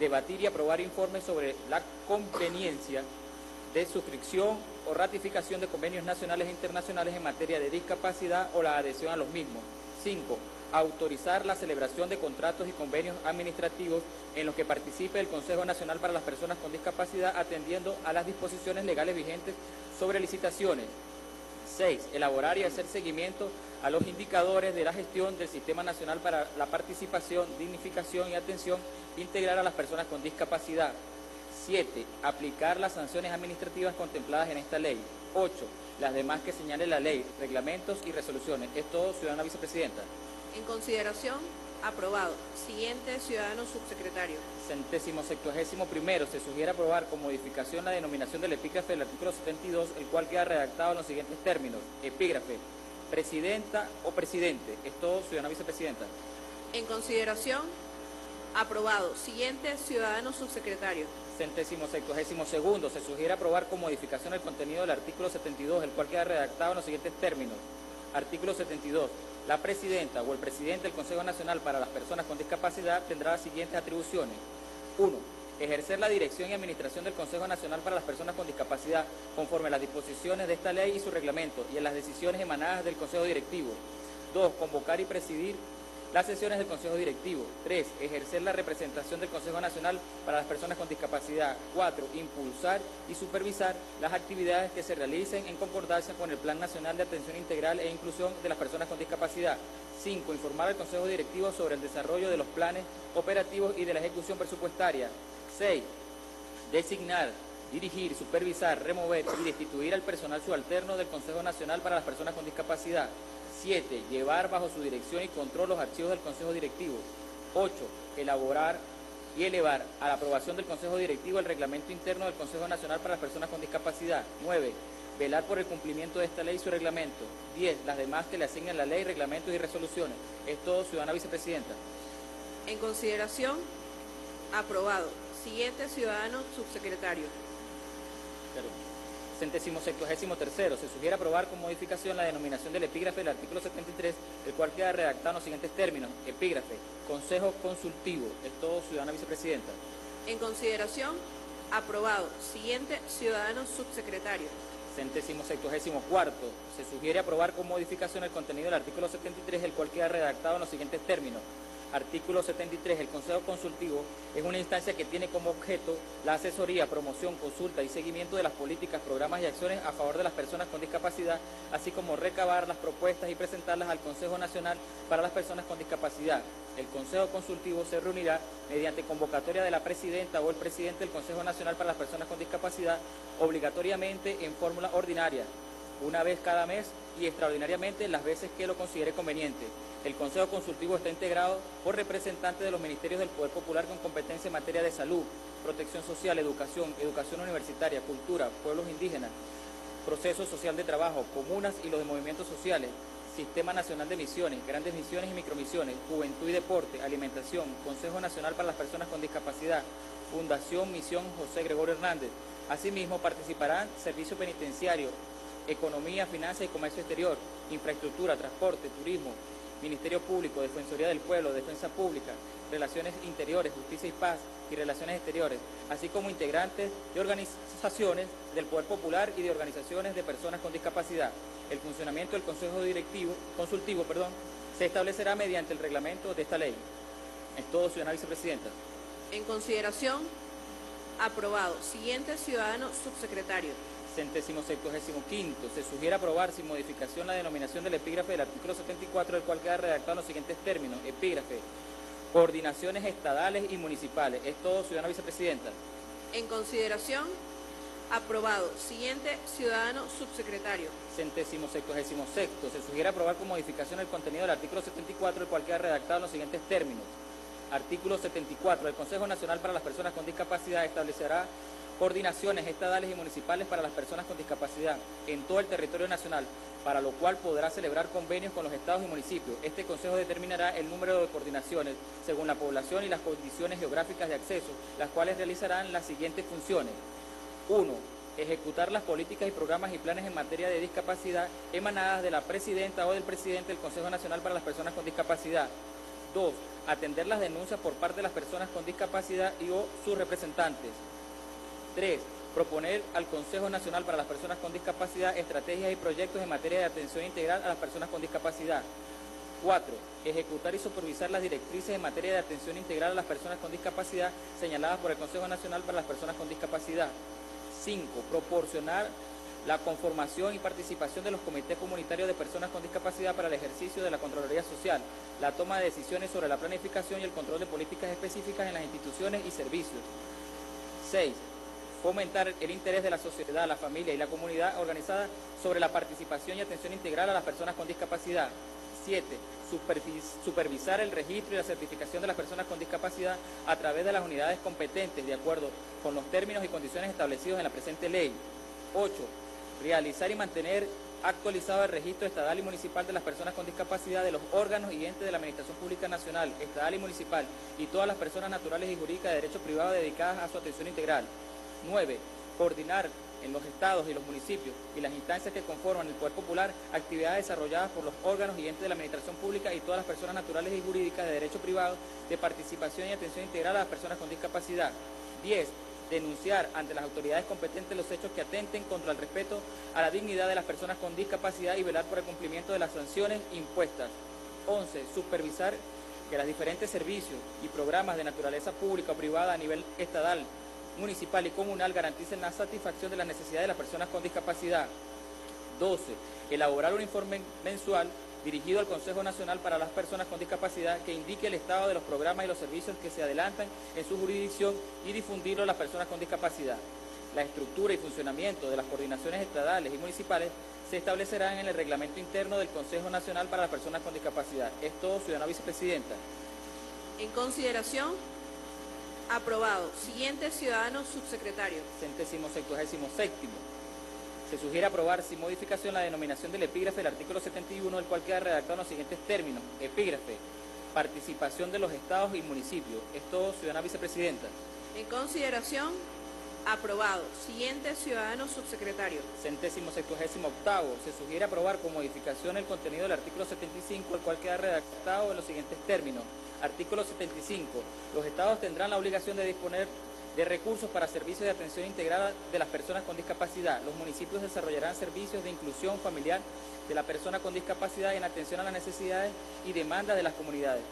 Debatir y aprobar informes sobre la conveniencia de suscripción o ratificación de convenios nacionales e internacionales en materia de discapacidad o la adhesión a los mismos. 5. Autorizar la celebración de contratos y convenios administrativos en los que participe el Consejo Nacional para las Personas con Discapacidad atendiendo a las disposiciones legales vigentes sobre licitaciones. 6. Elaborar y hacer seguimiento a los indicadores de la gestión del Sistema Nacional para la Participación, Dignificación y Atención Integral a las Personas con Discapacidad. 7. Aplicar las sanciones administrativas contempladas en esta ley. 8. Las demás que señale la ley, reglamentos y resoluciones. Es todo, ciudadana vicepresidenta. En consideración, aprobado. Siguiente, ciudadano subsecretario. Centésimo sextuagésimo primero. Se sugiere aprobar con modificación la denominación del epígrafe del artículo 72, el cual queda redactado en los siguientes términos. Epígrafe. Presidenta o presidente. Es todo, ciudadana vicepresidenta. En consideración, aprobado. Siguiente, ciudadano subsecretario. Centésimo sextuagésimo segundo. Se sugiere aprobar con modificación el contenido del artículo 72, el cual queda redactado en los siguientes términos. Artículo 72. La presidenta o el presidente del Consejo Nacional para las Personas con Discapacidad tendrá las siguientes atribuciones. 1. Ejercer la dirección y administración del Consejo Nacional para las Personas con Discapacidad conforme a las disposiciones de esta ley y su reglamento y en las decisiones emanadas del Consejo Directivo. 2. Convocar y presidir las sesiones del Consejo Directivo. 3. Ejercer la representación del Consejo Nacional para las Personas con Discapacidad. 4. Impulsar y supervisar las actividades que se realicen en concordancia con el Plan Nacional de Atención Integral e Inclusión de las Personas con Discapacidad. 5. Informar al Consejo Directivo sobre el desarrollo de los planes operativos y de la ejecución presupuestaria. 6. Designar, dirigir, supervisar, remover y destituir al personal subalterno del Consejo Nacional para las Personas con Discapacidad. 7. Llevar bajo su dirección y control los archivos del Consejo Directivo. 8. Elaborar y elevar a la aprobación del Consejo Directivo el reglamento interno del Consejo Nacional para las Personas con Discapacidad. 9. Velar por el cumplimiento de esta ley y su reglamento. 10. Las demás que le asignen la ley, reglamentos y resoluciones. Es todo, ciudadana vicepresidenta. En consideración, aprobado. Siguiente ciudadano subsecretario. Centésimo sextuagésimo tercero, se sugiere aprobar con modificación la denominación del epígrafe del artículo 73, el cual queda redactado en los siguientes términos. Epígrafe, Consejo Consultivo. Es todo, ciudadana vicepresidenta. En consideración, aprobado. Siguiente ciudadano subsecretario. Centésimo sextuagésimo cuarto, se sugiere aprobar con modificación el contenido del artículo 73, el cual queda redactado en los siguientes términos. Artículo 73. El Consejo Consultivo es una instancia que tiene como objeto la asesoría, promoción, consulta y seguimiento de las políticas, programas y acciones a favor de las personas con discapacidad, así como recabar las propuestas y presentarlas al Consejo Nacional para las Personas con Discapacidad. El Consejo Consultivo se reunirá mediante convocatoria de la Presidenta o el Presidente del Consejo Nacional para las Personas con Discapacidad, obligatoriamente en fórmula ordinaria, una vez cada mes y extraordinariamente las veces que lo considere conveniente. El Consejo Consultivo está integrado por representantes de los ministerios del Poder Popular con competencia en materia de salud, protección social, educación, educación universitaria, cultura, pueblos indígenas, proceso social de trabajo, comunas y los de movimientos sociales, Sistema Nacional de Misiones, Grandes Misiones y Micromisiones, Juventud y Deporte, Alimentación, Consejo Nacional para las Personas con Discapacidad, Fundación Misión José Gregorio Hernández. Asimismo, participarán Servicio Penitenciario, Economía, Finanzas y Comercio Exterior, Infraestructura, Transporte, Turismo, Ministerio Público, Defensoría del Pueblo, Defensa Pública, Relaciones Interiores, Justicia y Paz y Relaciones Exteriores, así como integrantes de organizaciones del Poder Popular y de organizaciones de personas con discapacidad. El funcionamiento del Consejo Directivo, Consultivo perdón, se establecerá mediante el reglamento de esta ley. Es todo, ciudadana vicepresidenta. En consideración, aprobado. Siguiente ciudadano subsecretario centésimo sextuagésimo quinto, se sugiere aprobar sin modificación la denominación del epígrafe del artículo 74, del cual queda redactado en los siguientes términos. Epígrafe, coordinaciones estadales y municipales. Es todo, ciudadana vicepresidenta. En consideración, aprobado. Siguiente, ciudadano subsecretario. Centésimo sextuagésimo sexto, se sugiere aprobar con modificación el contenido del artículo 74, el cual queda redactado en los siguientes términos. Artículo 74. El Consejo Nacional para las Personas con Discapacidad establecerá coordinaciones estadales y municipales para las personas con discapacidad en todo el territorio nacional, para lo cual podrá celebrar convenios con los estados y municipios. Este Consejo determinará el número de coordinaciones según la población y las condiciones geográficas de acceso, las cuales realizarán las siguientes funciones. 1. Ejecutar las políticas y programas y planes en materia de discapacidad emanadas de la presidenta o del presidente del Consejo Nacional para las Personas con Discapacidad. 2. Atender las denuncias por parte de las personas con discapacidad y o sus representantes. 3. Proponer al Consejo Nacional para las Personas con Discapacidad estrategias y proyectos en materia de atención integral a las personas con discapacidad. 4. Ejecutar y supervisar las directrices en materia de atención integral a las personas con discapacidad señaladas por el Consejo Nacional para las Personas con Discapacidad. 5. Proporcionar la conformación y participación de los comités comunitarios de personas con discapacidad para el ejercicio de la Contraloría Social, la toma de decisiones sobre la planificación y el control de políticas específicas en las instituciones y servicios. 6 fomentar el interés de la sociedad, la familia y la comunidad organizada sobre la participación y atención integral a las personas con discapacidad. 7. Supervisar el registro y la certificación de las personas con discapacidad a través de las unidades competentes de acuerdo con los términos y condiciones establecidos en la presente ley. 8. Realizar y mantener actualizado el registro estatal y municipal de las personas con discapacidad de los órganos y entes de la Administración Pública Nacional, estatal y municipal y todas las personas naturales y jurídicas de derecho privado dedicadas a su atención integral. 9. Coordinar en los estados y los municipios y las instancias que conforman el Poder Popular actividades desarrolladas por los órganos y entes de la Administración Pública y todas las personas naturales y jurídicas de derecho privado de participación y atención integral a las personas con discapacidad. 10. Denunciar ante las autoridades competentes los hechos que atenten contra el respeto a la dignidad de las personas con discapacidad y velar por el cumplimiento de las sanciones impuestas. 11. Supervisar que los diferentes servicios y programas de naturaleza pública o privada a nivel estatal municipal y comunal garanticen la satisfacción de las necesidades de las personas con discapacidad. 12. Elaborar un informe mensual dirigido al Consejo Nacional para las Personas con Discapacidad que indique el estado de los programas y los servicios que se adelantan en su jurisdicción y difundirlo a las personas con discapacidad. La estructura y funcionamiento de las coordinaciones estatales y municipales se establecerán en el reglamento interno del Consejo Nacional para las Personas con Discapacidad. Es todo, ciudadana vicepresidenta. En consideración, Aprobado. Siguiente ciudadano subsecretario. Centésimo sextuagésimo séptimo. Se sugiere aprobar sin modificación la denominación del epígrafe del artículo 71, el cual queda redactado en los siguientes términos. Epígrafe, participación de los estados y municipios. Esto, ciudadana vicepresidenta. En consideración, aprobado. Siguiente ciudadano subsecretario. Centésimo sextuagésimo octavo. Se sugiere aprobar con modificación el contenido del artículo 75, el cual queda redactado en los siguientes términos. Artículo 75. Los estados tendrán la obligación de disponer de recursos para servicios de atención integrada de las personas con discapacidad. Los municipios desarrollarán servicios de inclusión familiar de la persona con discapacidad en atención a las necesidades y demandas de las comunidades.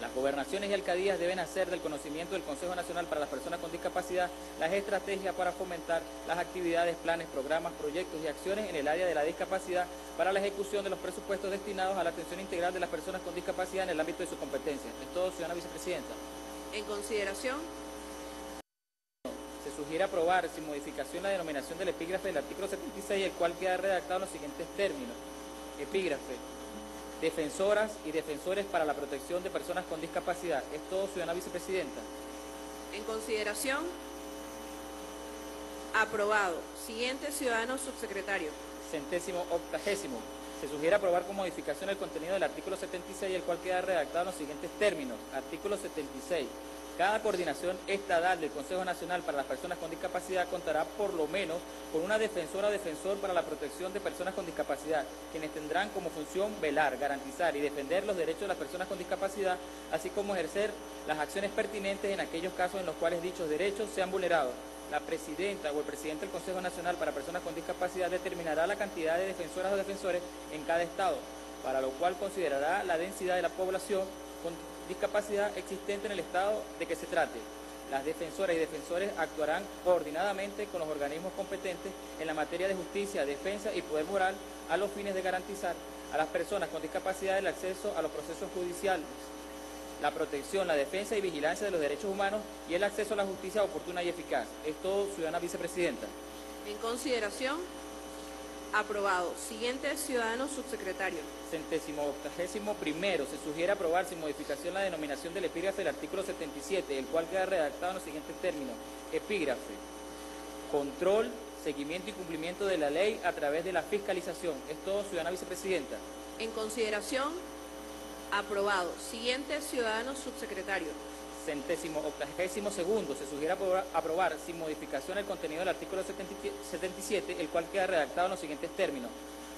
Las gobernaciones y alcaldías deben hacer del conocimiento del Consejo Nacional para las Personas con Discapacidad las estrategias para fomentar las actividades, planes, programas, proyectos y acciones en el área de la discapacidad para la ejecución de los presupuestos destinados a la atención integral de las personas con discapacidad en el ámbito de su competencia. Es todo, ciudadana vicepresidenta. En consideración, se sugiere aprobar sin modificación la denominación del epígrafe del artículo 76, el cual queda redactado en los siguientes términos. Epígrafe. Defensoras y defensores para la protección de personas con discapacidad. Es todo, ciudadana vicepresidenta. en consideración, aprobado. Siguiente ciudadano subsecretario. Centésimo octagésimo. Se sugiere aprobar con modificación el contenido del artículo 76, el cual queda redactado en los siguientes términos. Artículo 76. Cada coordinación estadal del Consejo Nacional para las Personas con Discapacidad contará por lo menos con una defensora o defensor para la protección de personas con discapacidad, quienes tendrán como función velar, garantizar y defender los derechos de las personas con discapacidad, así como ejercer las acciones pertinentes en aquellos casos en los cuales dichos derechos sean vulnerados. La presidenta o el presidente del Consejo Nacional para Personas con Discapacidad determinará la cantidad de defensoras o defensores en cada estado, para lo cual considerará la densidad de la población discapacidad existente en el estado de que se trate. Las defensoras y defensores actuarán coordinadamente con los organismos competentes en la materia de justicia, defensa y poder moral a los fines de garantizar a las personas con discapacidad el acceso a los procesos judiciales, la protección, la defensa y vigilancia de los derechos humanos y el acceso a la justicia oportuna y eficaz. Es todo, ciudadana vicepresidenta. En consideración, aprobado. Siguiente ciudadano subsecretario. Centésimo octagésimo primero, se sugiere aprobar sin modificación la denominación del epígrafe del artículo 77, el cual queda redactado en los siguientes términos. Epígrafe. Control, seguimiento y cumplimiento de la ley a través de la fiscalización. Es todo, ciudadana vicepresidenta. En consideración, aprobado. Siguiente ciudadano subsecretario. Centésimo octagésimo segundo, se sugiere aprobar, aprobar sin modificación el contenido del artículo 77, el cual queda redactado en los siguientes términos.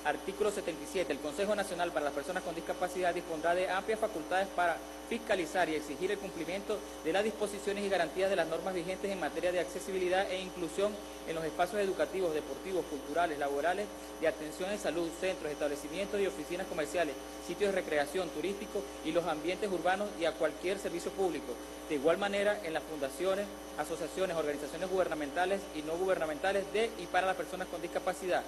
Artículo 77. El Consejo Nacional para las Personas con Discapacidad dispondrá de amplias facultades para fiscalizar y exigir el cumplimiento de las disposiciones y garantías de las normas vigentes en materia de accesibilidad e inclusión en los espacios educativos, deportivos, culturales, laborales, de atención en salud, centros, establecimientos y oficinas comerciales, sitios de recreación, turísticos y los ambientes urbanos y a cualquier servicio público. De igual manera, en las fundaciones, asociaciones, organizaciones gubernamentales y no gubernamentales de y para las personas con discapacidad.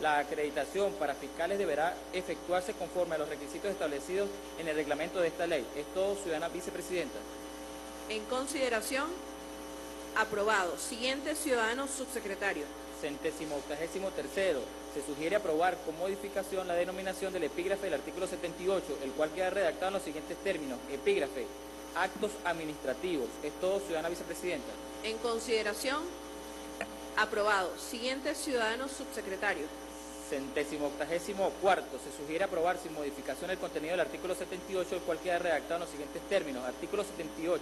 La acreditación para fiscales deberá efectuarse conforme a los requisitos establecidos en el reglamento de esta ley. Es todo, ciudadana vicepresidenta. En consideración, aprobado. Siguiente ciudadano subsecretario. Centésimo octagésimo tercero. Se sugiere aprobar con modificación la denominación del epígrafe del artículo 78, el cual queda redactado en los siguientes términos. Epígrafe. Actos administrativos. Es todo, ciudadana vicepresidenta. En consideración, aprobado. Siguiente ciudadano subsecretario. Centésimo octagésimo cuarto, se sugiere aprobar sin modificación el contenido del artículo 78, el cual queda redactado en los siguientes términos. Artículo 78.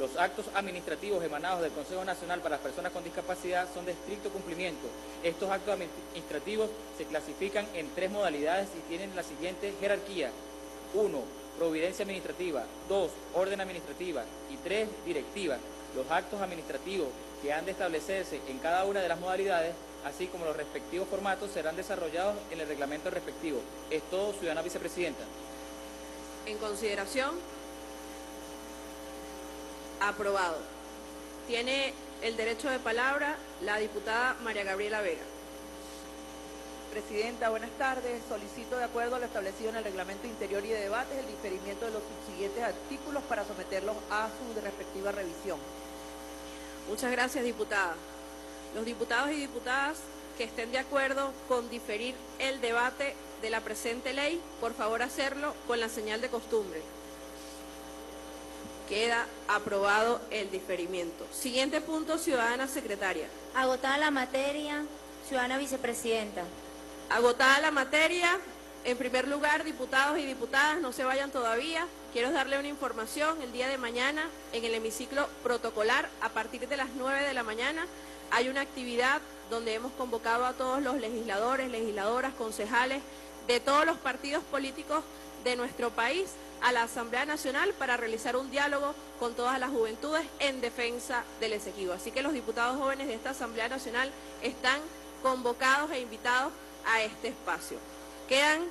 Los actos administrativos emanados del Consejo Nacional para las Personas con Discapacidad son de estricto cumplimiento. Estos actos administrativos se clasifican en tres modalidades y tienen la siguiente jerarquía. 1. Providencia administrativa. 2. Orden administrativa. Y 3. Directiva. Los actos administrativos que han de establecerse en cada una de las modalidades así como los respectivos formatos serán desarrollados en el reglamento respectivo. Es todo, ciudadana vicepresidenta. En consideración, aprobado. Tiene el derecho de palabra la diputada María Gabriela Vega. Presidenta, buenas tardes. Solicito, de acuerdo a lo establecido en el reglamento interior y de debates, el diferimiento de los subsiguientes artículos para someterlos a su respectiva revisión. Muchas gracias, diputada. Los diputados y diputadas que estén de acuerdo con diferir el debate de la presente ley, por favor hacerlo con la señal de costumbre. Queda aprobado el diferimiento. Siguiente punto, ciudadana secretaria. Agotada la materia, ciudadana vicepresidenta. Agotada la materia, en primer lugar, diputados y diputadas, no se vayan todavía. Quiero darle una información. El día de mañana, en el hemiciclo protocolar, a partir de las 9 de la mañana, hay una actividad donde hemos convocado a todos los legisladores, legisladoras, concejales de todos los partidos políticos de nuestro país a la Asamblea Nacional para realizar un diálogo con todas las juventudes en defensa del Esequibo. Así que los diputados jóvenes de esta Asamblea Nacional están convocados e invitados a este espacio. Quedan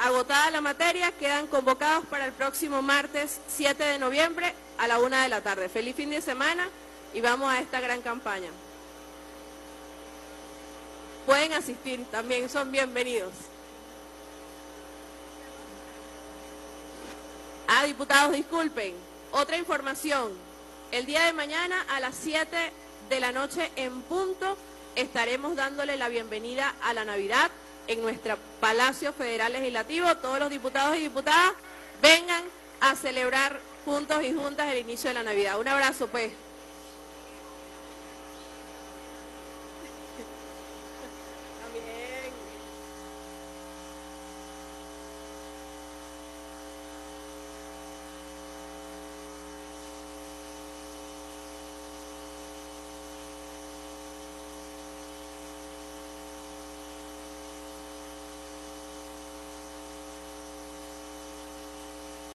agotada la materia, quedan convocados para el próximo martes 7 de noviembre a la una de la tarde. Feliz fin de semana y vamos a esta gran campaña. Pueden asistir, también son bienvenidos. Ah, diputados, disculpen. Otra información. El día de mañana a las 7 de la noche en punto estaremos dándole la bienvenida a la Navidad en nuestro Palacio Federal Legislativo. Todos los diputados y diputadas vengan a celebrar juntos y juntas el inicio de la Navidad. Un abrazo, pues.